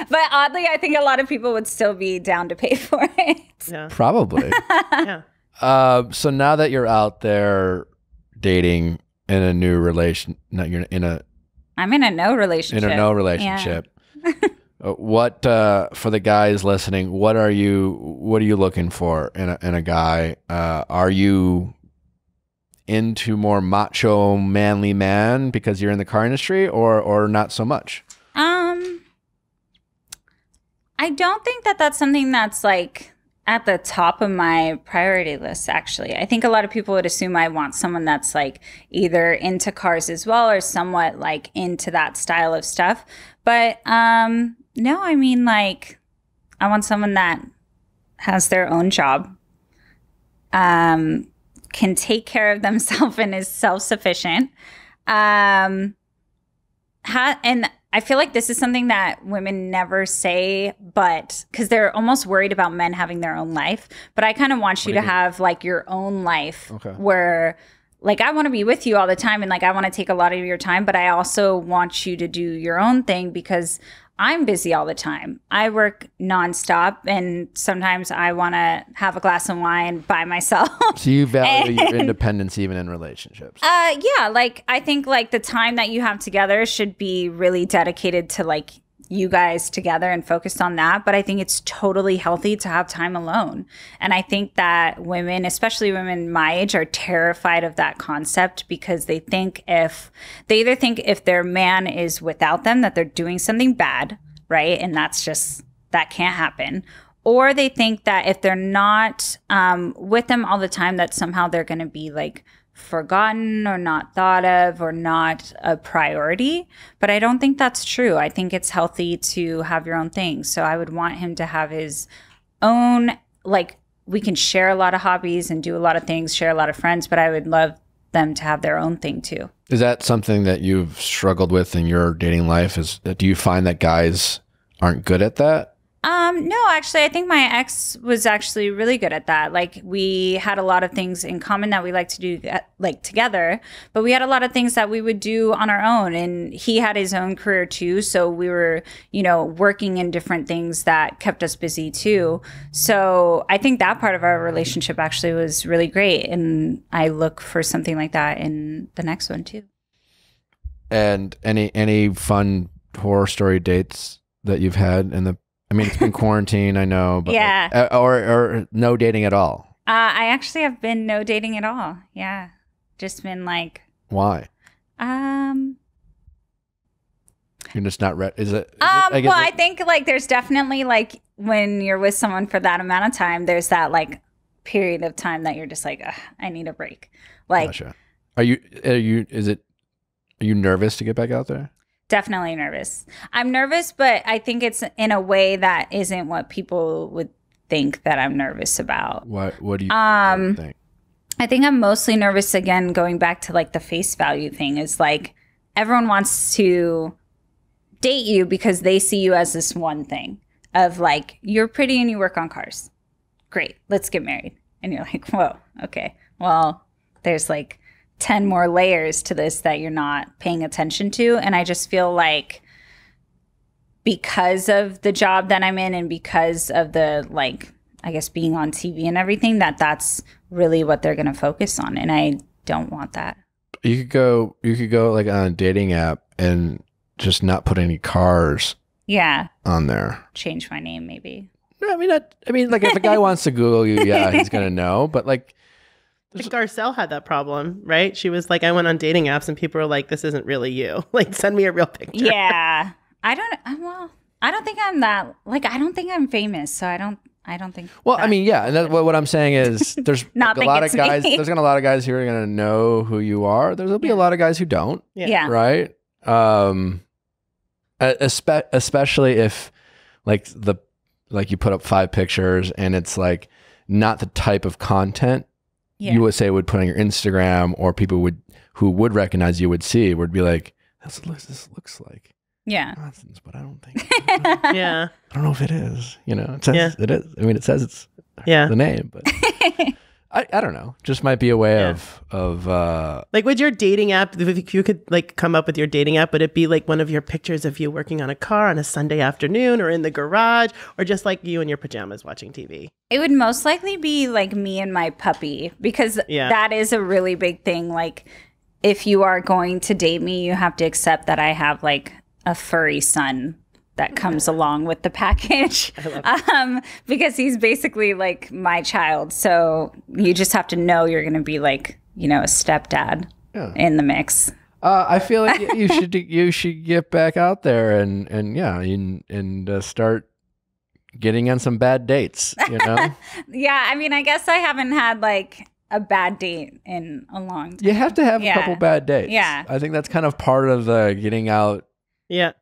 But oddly, I think a lot of people would still be down to pay (laughs) for it.
Yeah.
probably. (laughs)
Yeah.
Uh, so now that you're out there dating in a new relation, not you're in a
I'm in a no relationship.
in a no relationship. uh, what uh, for the guys listening? What are you? What are you looking for in a in a guy? Uh, are you into more macho, manly man because you're in the car industry, or or not so much?
Um, I don't think that that's something that's like at the top of my priority list. Actually, I think a lot of people would assume I want someone that's like either into cars as well or somewhat like into that style of stuff. But um, no, I mean like I want someone that has their own job, um, can take care of themselves (laughs) and is self sufficient. Um, ha- and I feel like this is something that women never say, but because they're almost worried about men having their own life. But I kind of want you to
mean?
have like your own life
Okay.
where like I want to be with you all the time and like I want to take a lot of your time, but I also want you to do your own thing because I'm busy all the time. I work nonstop and sometimes I want to have a glass of wine by myself. (laughs)
So you value your (laughs) independence even in relationships.
Uh yeah, like I think like the time that you have together should be really dedicated to like you guys together and focused on that, but I think it's totally healthy to have time alone. And I think that women, especially women my age are terrified of that concept because they think if they either think if their man is without them that they're doing something bad, right? And that's just that can't happen or they think that if they're not um, with them all the time that somehow they're going to be like forgotten or not thought of or not a priority but i don't think that's true i think it's healthy to have your own thing so i would want him to have his own like we can share a lot of hobbies and do a lot of things share a lot of friends but i would love them to have their own thing too
Is that something that you've struggled with in your dating life? Is do you find that guys aren't good at that?
Um, no, actually, I think my ex was actually really good at that. Like, we had a lot of things in common that we like to do, uh, like together, but we had a lot of things that we would do on our own. And he had his own career too. So we were, you know, working in different things that kept us busy too. So I think that part of our relationship actually was really great. And I look for something like that in the next one too.
And any any fun horror story dates that you've had in the? I mean, it's been (laughs) quarantine, I know, but
Yeah.
uh, or or no dating at all.
Uh, I actually have been no dating at all. Yeah. Just been like,
Why?
um,
You're just not ready. Is it? is it-
Um,
guess
well,
it-
I think like there's definitely like when you're with someone for that amount of time, there's that like period of time that you're just like, Ugh, I need a break. Like,
Gotcha. Are you? Are you? Is it? Are you nervous to get back out there?
Definitely nervous. I'm nervous, but I think it's in a way that isn't what people would think that I'm nervous about.
What What do you
Um,
think?
I think I'm mostly nervous again, going back to like the face value thing is like everyone wants to date you because they see you as this one thing of like, you're pretty and you work on cars. Great, let's get married. And you're like, (laughs) whoa, okay. Well, there's like 10 more layers to this that you're not paying attention to. And I just feel like because of the job that I'm in and because of the like I guess being on TV and everything that that's really what they're going to focus on and I don't want that.
You could go. You could go like on a dating app and just not put any cars
Yeah,
on there.
change my name maybe.
No, I mean, not, I mean, like if a guy (laughs) wants to Google you, yeah, he's gonna (laughs) know. But like,
Like Garcelle had that problem, right? She was like, I went on dating apps and people were like, this isn't really you. (laughs) Like, send me a real picture.
Yeah. I don't uh, well, I don't think I'm that like I don't think I'm famous, so I don't I don't think
well, I mean, yeah, and that, what, what I'm saying is, (laughs) there's
Not
a lot of
it's me.
guys. There's gonna a lot of guys who are gonna know who you are. There'll be a lot of guys who don't,
Yeah.
yeah.
right? Um, espe- especially if like the like you put up five pictures and it's like not the type of content
Yeah.
you would say would put on your Instagram or people would who would recognize you would see would be like, this looks this looks like
yeah.
nonsense, but I don't think (laughs)
Yeah.
I don't know if it is. You know, it says
Yeah.
it is. I mean, it says it's
Yeah.
the name, but (laughs) I, I don't know. Just might be a way
Yeah.
of of uh,
Like, would your dating app, if you could like come up with your dating app, would it be like one of your pictures of you working on a car on a Sunday afternoon or in the garage or just like you in your pajamas watching TV?
It would most likely be like me and my puppy because
Yeah.
that is a really big thing. Like, if you are going to date me, you have to accept that I have like a furry son that comes along with the package (laughs) um, because he's basically like my child. So you just have to know you're going to be like you know, a stepdad
Yeah.
in the mix.
Uh, I feel like you should (laughs) you should get back out there and and yeah and and uh, start getting on some bad dates. You know, (laughs)
Yeah, I mean, I guess I haven't had like a bad date in a long time.
you have to have
Yeah.
a couple bad dates.
Yeah.
I think that's kind of part of the getting out.
Yeah.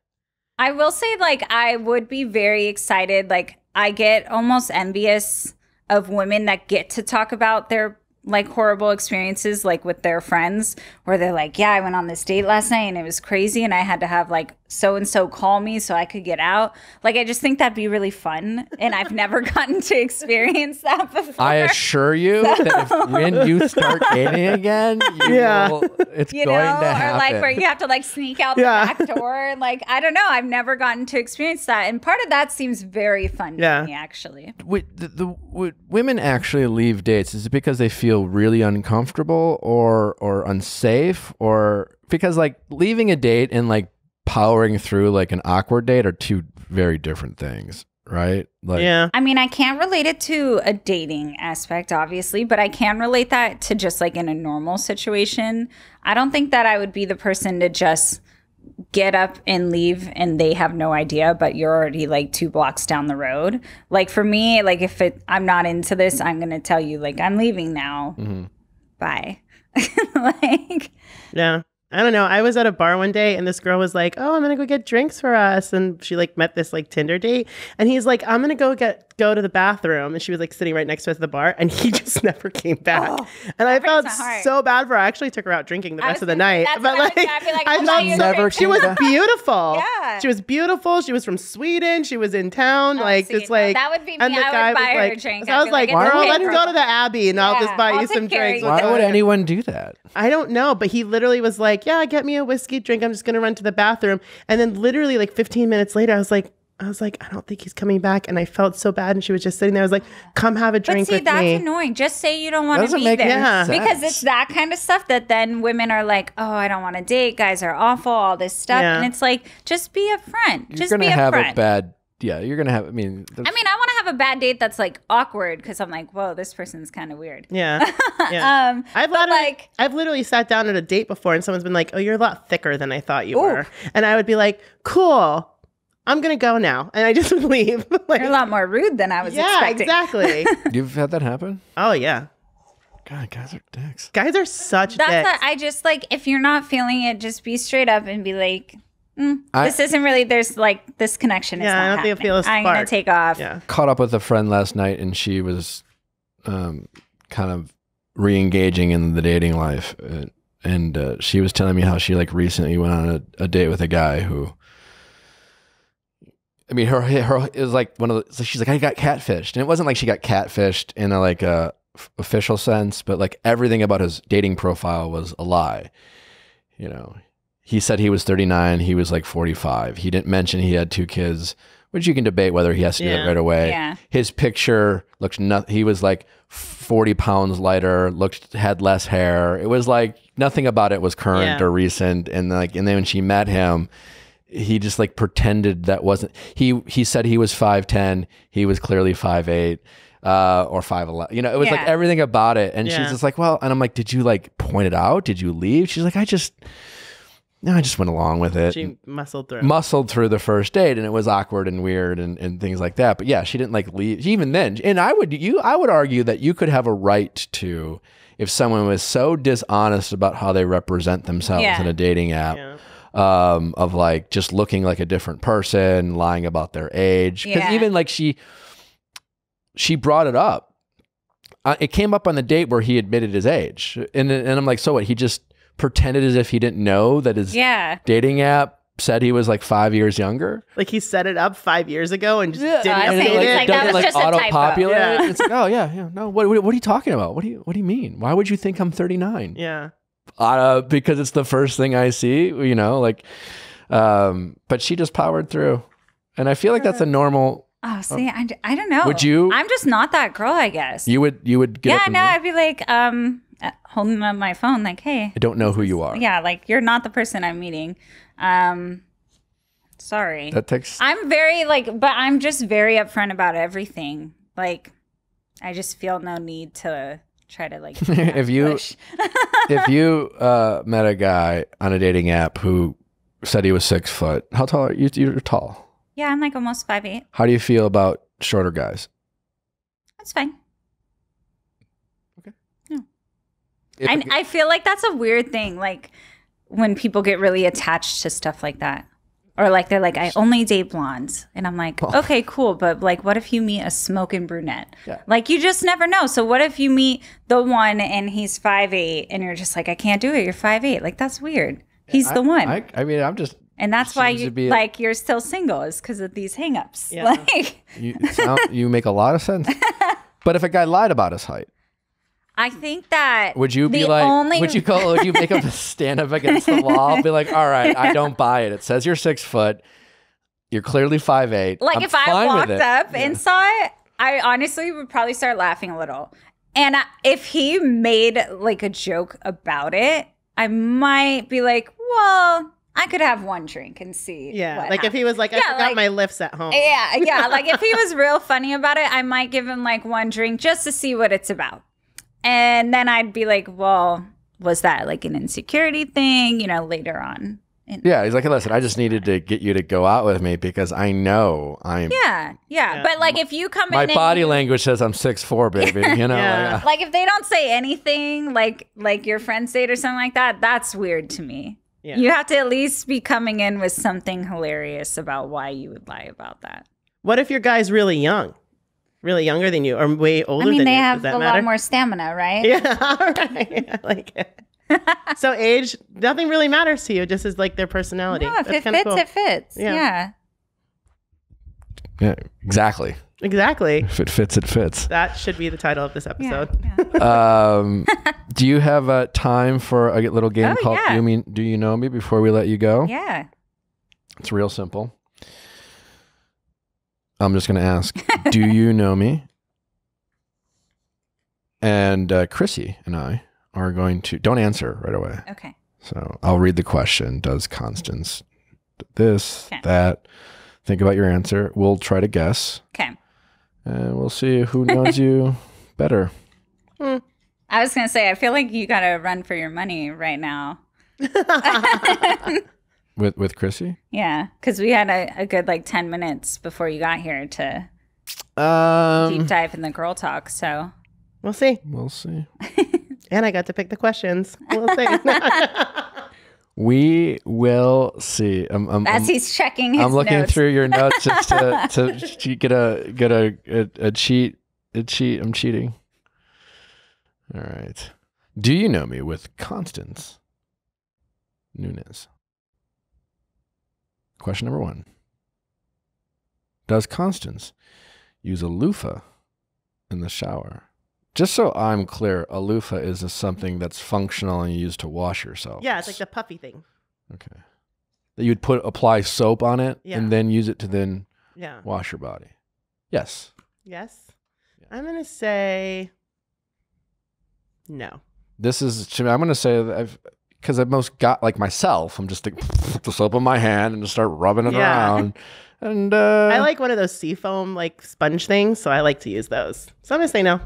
I will say, like, I would be very excited. Like, I get almost envious of women that get to talk about their like horrible experiences, like with their friends, where they're like, Yeah, I went on this date last night and it was crazy, and I had to have like so and so call me so I could get out. Like, I just think that'd be really fun. And I've (laughs) never gotten to experience that before.
I assure you (laughs) that if, when you start dating again, you (laughs)
Yeah.
will, it's
you
going
know,
to
or like where you have to like sneak out the back door. And like, I don't know. I've never gotten to experience that. And part of that seems very fun
Yeah.
to me, actually.
Would the, the would women actually leave dates? Is it because they feel really uncomfortable or or unsafe, or because like leaving a date and like powering through like an awkward date are two very different things, right? Like,
yeah.
I mean, I can't relate it to a dating aspect, obviously, but I can relate that to just like in a normal situation. I don't think that I would be the person to just get up and leave and they have no idea but you're already like two blocks down the road like for me like if it i'm not into this i'm gonna tell you like i'm leaving now
Mhm.
bye (laughs) like
Yeah. I don't know. I was at a bar one day and this girl was like, "Oh, I'm gonna go get drinks for us," and she like met this like Tinder date, and he's like, "I'm gonna go get go to the bathroom," and she was like sitting right next to us at the bar, and he (laughs) just never came back,
Oh,
and I felt so bad for her. I actually took her out drinking the rest of the night, but
what I was
like,
I'd be like,
I
I'll
felt
Never
she was (laughs) beautiful.
Yeah.
she was beautiful. She was from Sweden. She was in town,
Oh,
like
see,
just
no,
like
that would be me.
And the
I would
guy
buy
was
her
like,
drink.
so
I'd
was like,
like,
girl, let's go to the Abbey and I'll just buy
I'll
you some
take care of
drinks.
you.
Why would anyone do that?
I don't know, but he literally was like, "Yeah, get me a whiskey drink. I'm just gonna run to the bathroom." And then literally like 15 minutes later, I was like, "I was like, I don't think he's coming back," and I felt so bad. And she was just sitting there. I was like, "Come have a drink."
But
drink
see,
with
that's
me."
annoying. Just say you don't want to be there.
Yeah.
Because it's that kind of stuff that then women are like, oh, I don't want to date. Guys are awful, all this stuff.
Yeah.
And it's like, just be a friend.
You're
just
gonna
be a
have
friend.
a bad. Yeah, you're gonna have. I mean,
I mean, I want to have a bad date that's like awkward because I'm like, whoa, this person's kind of weird.
yeah, (laughs) yeah.
Um,
I've
but
literally,
like,
I've literally sat down at a date before, and someone's been like, "Oh, you're a lot thicker than I thought you
Ooh.
were," and I would be like, "Cool, I'm gonna go now," and I just would (laughs) leave. (laughs) like,
you're a lot more rude than I was
yeah,
expecting.
exactly. (laughs)
you've had that happen.
oh yeah,
God, guys are dicks.
guys are such
That's
dicks.
what I just like. If you're not feeling it, just be straight up and be like, mm,
I-
this isn't really. There's like this connection. is
Yeah, I
not
don't think I
happening.
feel a
I'm gonna take off.
yeah,
Caught up with a friend last night, and she was, um, kind of re-engaging in the dating life, uh, and uh, she was telling me how she like recently went on a, a date with a guy who. I mean, her her it was like one of the. So she's like, I got catfished, and it wasn't like she got catfished in a like a f- official sense, but like everything about his dating profile was a lie. You know, he said he was 39, he was like 45. He didn't mention he had two kids, which you can debate whether he has to do that right away.
Yeah.
His picture looked not. He was like 40 pounds lighter, looked had less hair. It was like nothing about it was current
Yeah.
or recent. And like, and then when she met him, he just like pretended that wasn't he he said he was 5'10 he was clearly 5'8 uh or 5'11 you know it was like everything about it and
Yeah.
she's just like well and i'm like did you like point it out did you leave she's like i just no i just went along with it
she muscled through.
muscled through the first date and it was awkward and weird and, and things like that but yeah she didn't like leave even then and i would you i would argue that you could have a right to if someone was so dishonest about how they represent themselves
Yeah.
in a dating app
yeah.
Um, of like just looking like a different person, lying about their age. Because
Yeah.
even like she, she brought it up. Uh, it came up on the date where he admitted his age, and and I'm like, so what? He just pretended as if he didn't know that his
Yeah.
dating app said he was like five years younger.
Like he set it up five years ago and just didn't
I
And
see.
it,
update it.
like, that
doesn't,
was just a typo.
auto-populate.
Yeah.
It's like, oh yeah, yeah. No, what, what, what are you talking about? What do you What do you mean? Why would you think I'm 39?
yeah.
Uh, because it's the first thing I see, you know, like, um, but she just powered through. And I feel like that's a normal,
Oh, see, I, I don't know.
Would you-
I'm just not that girl, I guess.
you would, you would get
yeah, no. I'd be like, um, uh, holding up my phone, like, hey,
I don't know who you are.
yeah, like you're not the person I'm meeting. Um, sorry.
That takes,
I'm very like, but I'm just very upfront about everything. Like, I just feel no need to try to like (laughs)
If you-
push. (laughs)
if you uh, met a guy on a dating app who said he was six foot, how tall are you? You're tall.
yeah, I'm like almost five eight.
How do you feel about shorter guys?
That's fine. Okay.
If-
I, I feel like that's a weird thing. Like when people get really attached to stuff like that. Or like they're like, I only date blondes. And I'm like,
Oh.
okay, cool. But like, what if you meet a smoking brunette?
Yeah.
Like you just never know. So what if you meet the one and he's five eight and you're just like, I can't do it. You're five eight. Like that's weird. He's the one.
I, I mean, I'm just
and that's why
seems to
you
be a-
like you're still single is because of these hangups.
Yeah. (laughs)
Like
you sound, you make a lot of sense. (laughs) But if a guy lied about his height,
I think that
would you be like?
only
Would you go? Would you make him (laughs) stand up against the wall? Be like, all right, I don't (laughs) buy it. It says you're six foot. You're clearly five eight.
Like
I'm
if I
fine with
walked
it."
up and saw it, I honestly would probably start laughing a little. And I, if he made like a joke about it, I might be like, "Well, I could have one drink and see."
Yeah.
what
like if he was like, I
Yeah,
forgot
like-
my lifts at home.
yeah, yeah. Like if he was (laughs) real funny about it, I might give him like one drink just to see what it's about. And then I'd be like, well, was that like an insecurity thing, you know, later on? And-
Yeah, he's like, listen, I just needed to get you to go out with me because I know I'm.
yeah, yeah.
Yeah.
But like if you come
My
in and
body
you-
language says I'm six four, baby. (laughs) You know,
Yeah.
like, uh,
like if they don't say anything like like your friends date or something like that, that's weird to me.
Yeah.
You have to at least be coming in with something hilarious about why you would lie about that.
What if your guy's really young? Really younger than you or way older than you.
I mean, they
you?
have
that
a
matter?
lot more stamina, right? (laughs)
Yeah, (laughs) all right. I (laughs) like so age, nothing really matters to you, just as like their personality.
No, if
That's
it fits,
cool.
it fits.
Yeah.
Yeah.
yeah, exactly.
Exactly.
If it fits, it fits.
That should be the title of this
Yeah.
episode.
yeah.
Um, do you have uh, time for a little game
Oh,
called
yeah.
"Do You Mean Do You Know Me?" Before we let you go,
Yeah.
it's real simple. I'm just going to ask, "Do (laughs) you know me?" And uh, Krissy and I are going to don't answer right away.
Okay.
So I'll read the question. Does Constance this,
Okay.
that? Think about your answer. We'll try to guess,
Okay.
and we'll see who knows you (laughs) better.
I was gonna say, I feel like you gotta run for your money right now. (laughs)
With with Krissy.
Yeah, because we had a, a good like ten minutes before you got here to deep
Um,
dive in the girl talk. So
We'll see.
we'll see. (laughs)
And I got to pick the questions. We'll see. (laughs)
We will see. I'm, I'm,
as
I'm,
he's checking his
I'm looking
notes,
through your notes just to, to (laughs) get a get a, a a cheat a cheat. I'm cheating. All right. Do you know me with Constance Nunes? Question number one. Does Constance use a loofah in the shower? Just so I'm clear, a loofah is a, something that's functional and you use to wash yourself.
yeah, it's like the puffy thing.
Okay. That you'd put apply soap on it
Yeah.
and then use it to then
Yeah.
wash your body. Yes.
Yes. I'm gonna say no.
This is I'm going to say that I've because I've most got like myself. I'm just like (laughs) the soap in my hand and just start rubbing it
Yeah.
around. And uh,
I like one of those seafoam like sponge things, so I like to use those. So I'm gonna say no.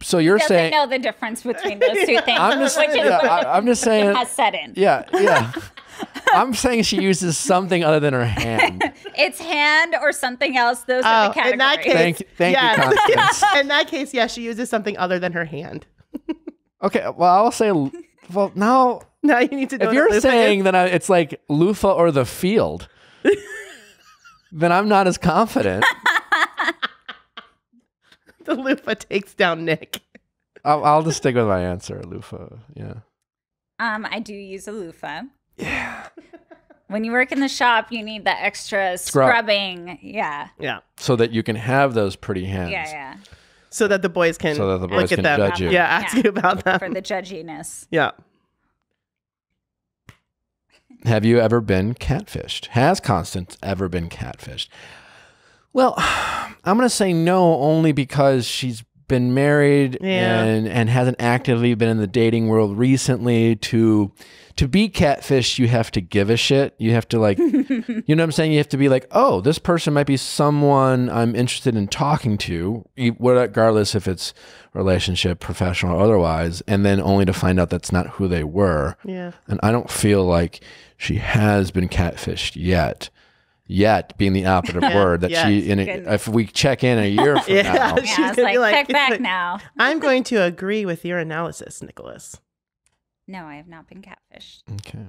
so you're
doesn't
saying
know the difference between those two (laughs) things,
I'm just
which
yeah,
what
I, am just saying
has set in.
yeah yeah. (laughs) I'm saying she uses something other than her hand.
It's hand or something else. Those are the
Oh, in that case-
Thank thank
Yeah.
you, Constance.
In that case, yeah, she uses something other than her hand.
Okay, well I'll say (laughs) well now
Now you need to know
if you're saying
is.
that I, it's like loofah or the field, (laughs) then I'm not as confident. (laughs)
the loofah takes down Nick.
I'll, I'll just stick with my answer, loofah. Yeah.
Um, I do use a loofah. Yeah. When you work in the shop, you need the extra
Scrub.
scrubbing. Yeah.
Yeah.
So that you can have those pretty hands.
Yeah, yeah.
So that the boys can
So that the boys
look at
can
them.
judge you.
Yeah, ask
Yeah.
you about them.
For the judginess.
yeah.
Have you ever been catfished? Has Constance ever been catfished? Well, (sighs) I'm going to say no only because she's been married
Yeah.
and and hasn't actively been in the dating world recently to to be catfish you have to give a shit you have to like (laughs) you know what i'm saying you have to be like oh this person might be someone i'm interested in talking to regardless if it's relationship professional or otherwise and then only to find out that's not who they were
Yeah.
and i don't feel like she has been catfished yet yet being the operative word that she in a, if we check in a year from (laughs)
Yeah.
now (laughs)
She's
Yeah,
gonna
like,
be like,
check back
like, (laughs)
now
i'm going to agree with your analysis, Nicholas.
No, I have not been catfished.
Okay.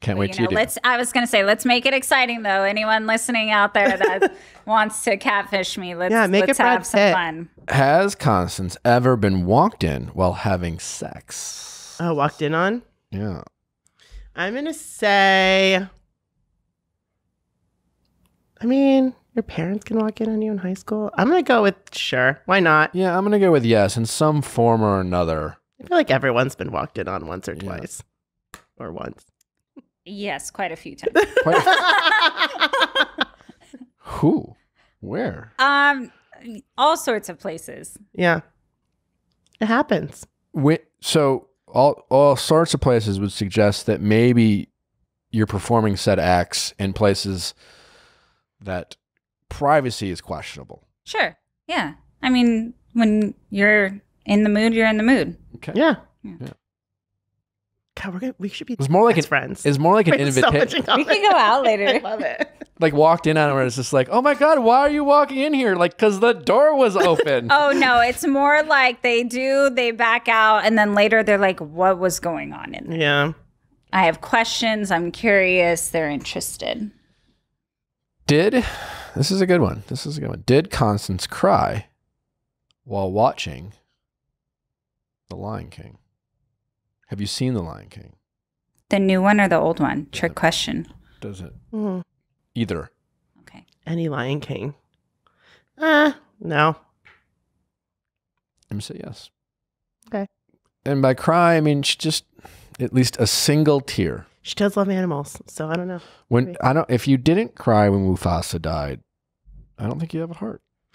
Can't
But,
wait
you
till
know,
you do.
let's. I was gonna say, let's make it exciting though. Anyone listening out there that wants to catfish me, let's
Yeah, make it
let's
Brad
have some
Pitt.
fun.
Has Constance ever been walked in while having sex?
Oh, walked in on.
Yeah.
I'm gonna say. I mean, your parents can walk in on you in high school. I'm gonna go with sure. Why not?
Yeah, I'm going to go with yes in some form or another.
I feel like everyone's been walked in on once or
Yeah.
twice, or once.
Yes, quite a few times. (laughs)
Quite (laughs) Who? Where?
um, all sorts of places.
yeah, it happens.
Whi- so all all sorts of places would suggest that maybe you're performing said acts in places that privacy is questionable.
Sure. Yeah. I mean, when you're in the mood, you're in the mood.
Okay.
Yeah.
Yeah.
God, we're gonna, we should be
It's more like
best
an
friends.
it's more like an (laughs)
We have so
invitation.
We can go out (laughs)
I
later.
love it. (laughs)
like walked in on it where it's just like, oh my god, why are you walking in here? Like, cause the door was open.
Oh no, it's more like they do, they back out, and then later they're like, "What was going on in there?"
Yeah.
I have questions. I'm curious. They're interested.
Did this is a good one. This is a good one. Did Constance cry while watching The Lion King? Have you seen The Lion King?
The new one or the old one? Trick question.
Does it
Mm.
either?
Okay.
Any Lion King? Uh, no.
Let me say yes.
Okay.
And by cry, I mean she just at least a single tear.
She does love animals, so I don't know.
When
Maybe.
I don't, if you didn't cry when Mufasa died, I don't think you have a heart. (laughs)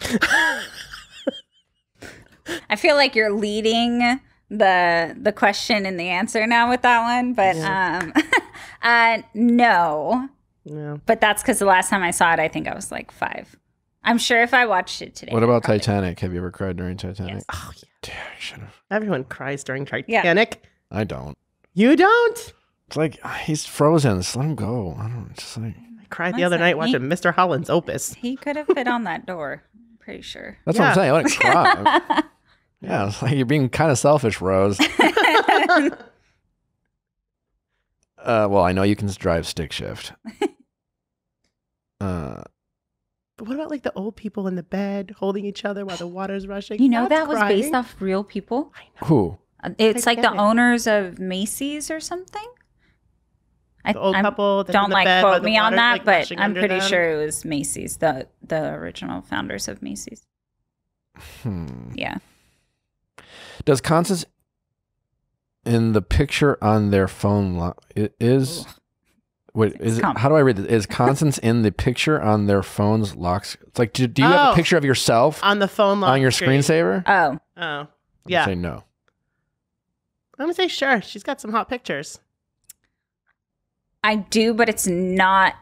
I feel like you're leading the the question and the answer now with that one, but um, (laughs) uh, no.
no.
But that's because the last time I saw it, I think I was like five. I'm sure if I watched it today.
What about
probably-
Titanic? Have you ever cried during Titanic?
Yes.
Oh, yeah.
Damn, I should have.
Everyone cries during Titanic.
I don't.
You don't?
It's like he's frozen. Just let him go. I don't. It's just like
I cried the other
Listen,
night
he-
watching Mr. Holland's Opus.
He could have fit on that door. I'm pretty sure.
that's what I'm saying. I wouldn't (laughs) cry. yeah, it's like you're being kind of selfish, Rose. (laughs) uh, well, I know you can drive stick shift. (laughs) Uh,
But what about like the old people in the bed holding each other while the water's rushing?
You know
That's
that was
crying.
based off real people.
I know.
who?
It's like the
Titanic.
owners of Macy's or something. I
The old
I'm-
couple that's
don't
the
like
bed
quote
the
me on that,
like,
but I'm pretty
them.
sure it was Macy's, the the original founders of Macy's.
Hmm.
Yeah.
Does Constance in the picture on their phone lo- is
Ugh.
wait is it, how do I read this? Is Constance in the picture on their phones locks? It's like do, do you have
Oh.
a picture of yourself
on the phone lock
on your
screen.
screensaver?
Oh,
Oh,
I'm
yeah.
Say no.
I'm gonna say sure. She's got some hot pictures.
I do, but it's not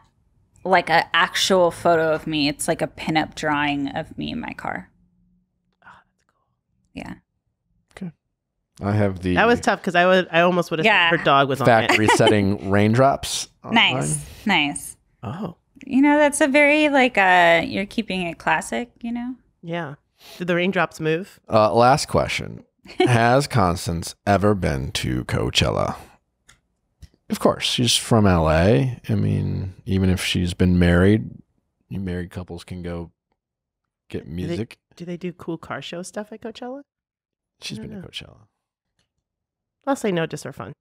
like an actual photo of me. It's like a pinup drawing of me in my car.
Oh, that's cool.
Yeah.
I have the
That was tough because I would, I almost would have
Yeah.
said her dog was on it.
factory setting (laughs) raindrops. on
Nice.
mine.
Nice.
Oh,
You know, that's a very like uh you're keeping it classic, you know?
yeah. Did the raindrops move?
Uh, last question: (laughs) Has Constance ever been to Coachella? Of course, she's from LA. I mean, even if she's been married, you married couples can go get music.
Do they do cool car show stuff at Coachella?
She's been
don't
to. Coachella.
I'll say no, just for fun.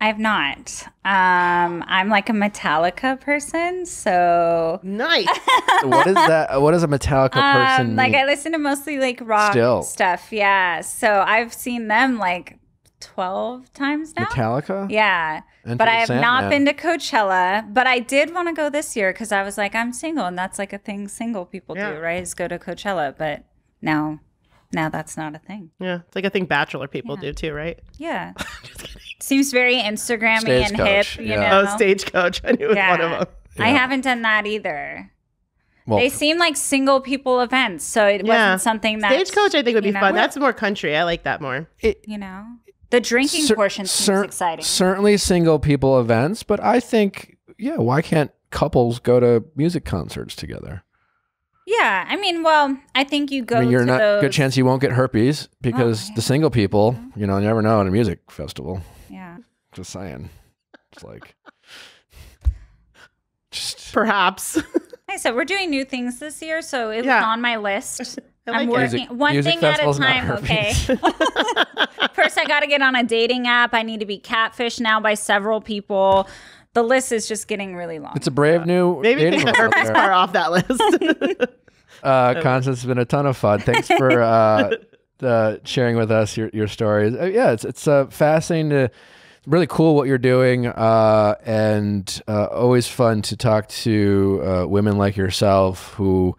I have not. Um I'm like a Metallica person, so
Nice. (laughs)
what is that? What is a Metallica person
Um, like
mean?
I listen to mostly like rock
Still.
stuff. Yeah. So I've seen them like 12 times now.
Metallica?
Yeah.
Enter
but I have
Sandman.
not been to Coachella, but I did want to go this year because I was like, I'm single, and that's like a thing single people
Yeah.
do, right? Is go to Coachella. But now now that's not a thing.
Yeah, it's like I think bachelor people
Yeah.
do too, right?
Yeah. (laughs) Seems very Instagrammy and hip, you
yeah.
know.
Oh, stagecoach. I knew it was one of them.
I haven't done that either.
Well,
they seem like single people events, so it
Yeah.
wasn't something that
Stagecoach, I think would be
know,
fun. That's more country. I like that more.
It, you know. The drinking
cer-
portion seems
cer-
exciting.
Certainly single people events, but I think, yeah, why can't couples go to music concerts together?
yeah, I mean, well, I think you go
I mean, you're
to
not
those.
good chance you won't get herpes because oh,
yeah.
the single people, mm-hmm. you know, you never know at a music festival.
Yeah.
Just saying. It's like just
Perhaps. (laughs)
I said, we're doing new things this year, so it was
Yeah.
on my list.
I
I'm working
Music-
one
music
thing at a time, okay? (laughs)
herpes.
First, I got to get on a dating app. I need to be catfished now by several people. The list is just getting really long.
it's a brave new
Maybe
dating
take the
world
herpes
there.
off that list. (laughs)
Uh, Constance, it's been a ton of fun. Thanks for uh, uh, sharing with us your, your stories. Uh, yeah, it's it's uh, fascinating to really cool what you're doing, uh, and uh, always fun to talk to uh, women like yourself who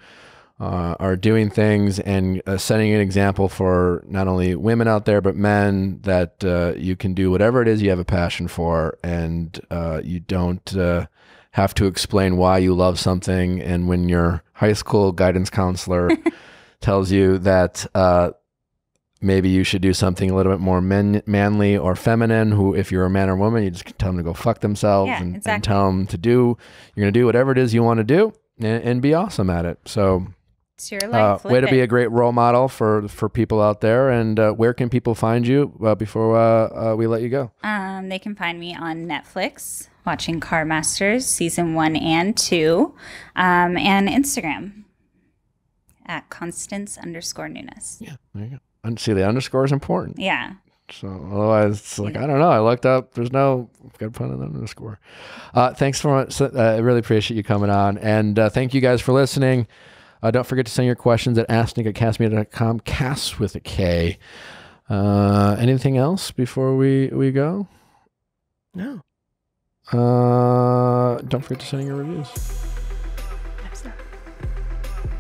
uh, are doing things and uh, setting an example for not only women out there but men that uh, you can do whatever it is you have a passion for, and uh, you don't. Uh, have to explain why you love something, and when your high school guidance counselor (laughs) tells you that uh, maybe you should do something a little bit more men- manly or feminine. Who, if you're a man or woman, you just tell them to go fuck themselves
Yeah,
and, and tell them to do. You're going to do whatever it is you want to do and, and be awesome at it. So,
it's your
uh,
life.
way to be a great role model for for people out there. And uh, where can people find you uh, before uh, uh, we let you go?
Um, they can find me on Netflix watching Car Masters season one and two, um, and Instagram at Constance underscore Nunes.
Yeah, there you go. And see, the underscore is important.
Yeah.
So otherwise, it's like I don't know. I looked up. There's no. Got to put an underscore. Uh, thanks for. much. Uh, I really appreciate you coming on, and uh, thank you guys for listening. Uh, don't forget to send your questions at asknick at kastmedia.com. Cast with a K. Uh, anything else before we we go?
no.
Uh, don't forget to send in your reviews.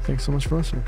Thanks so much for listening.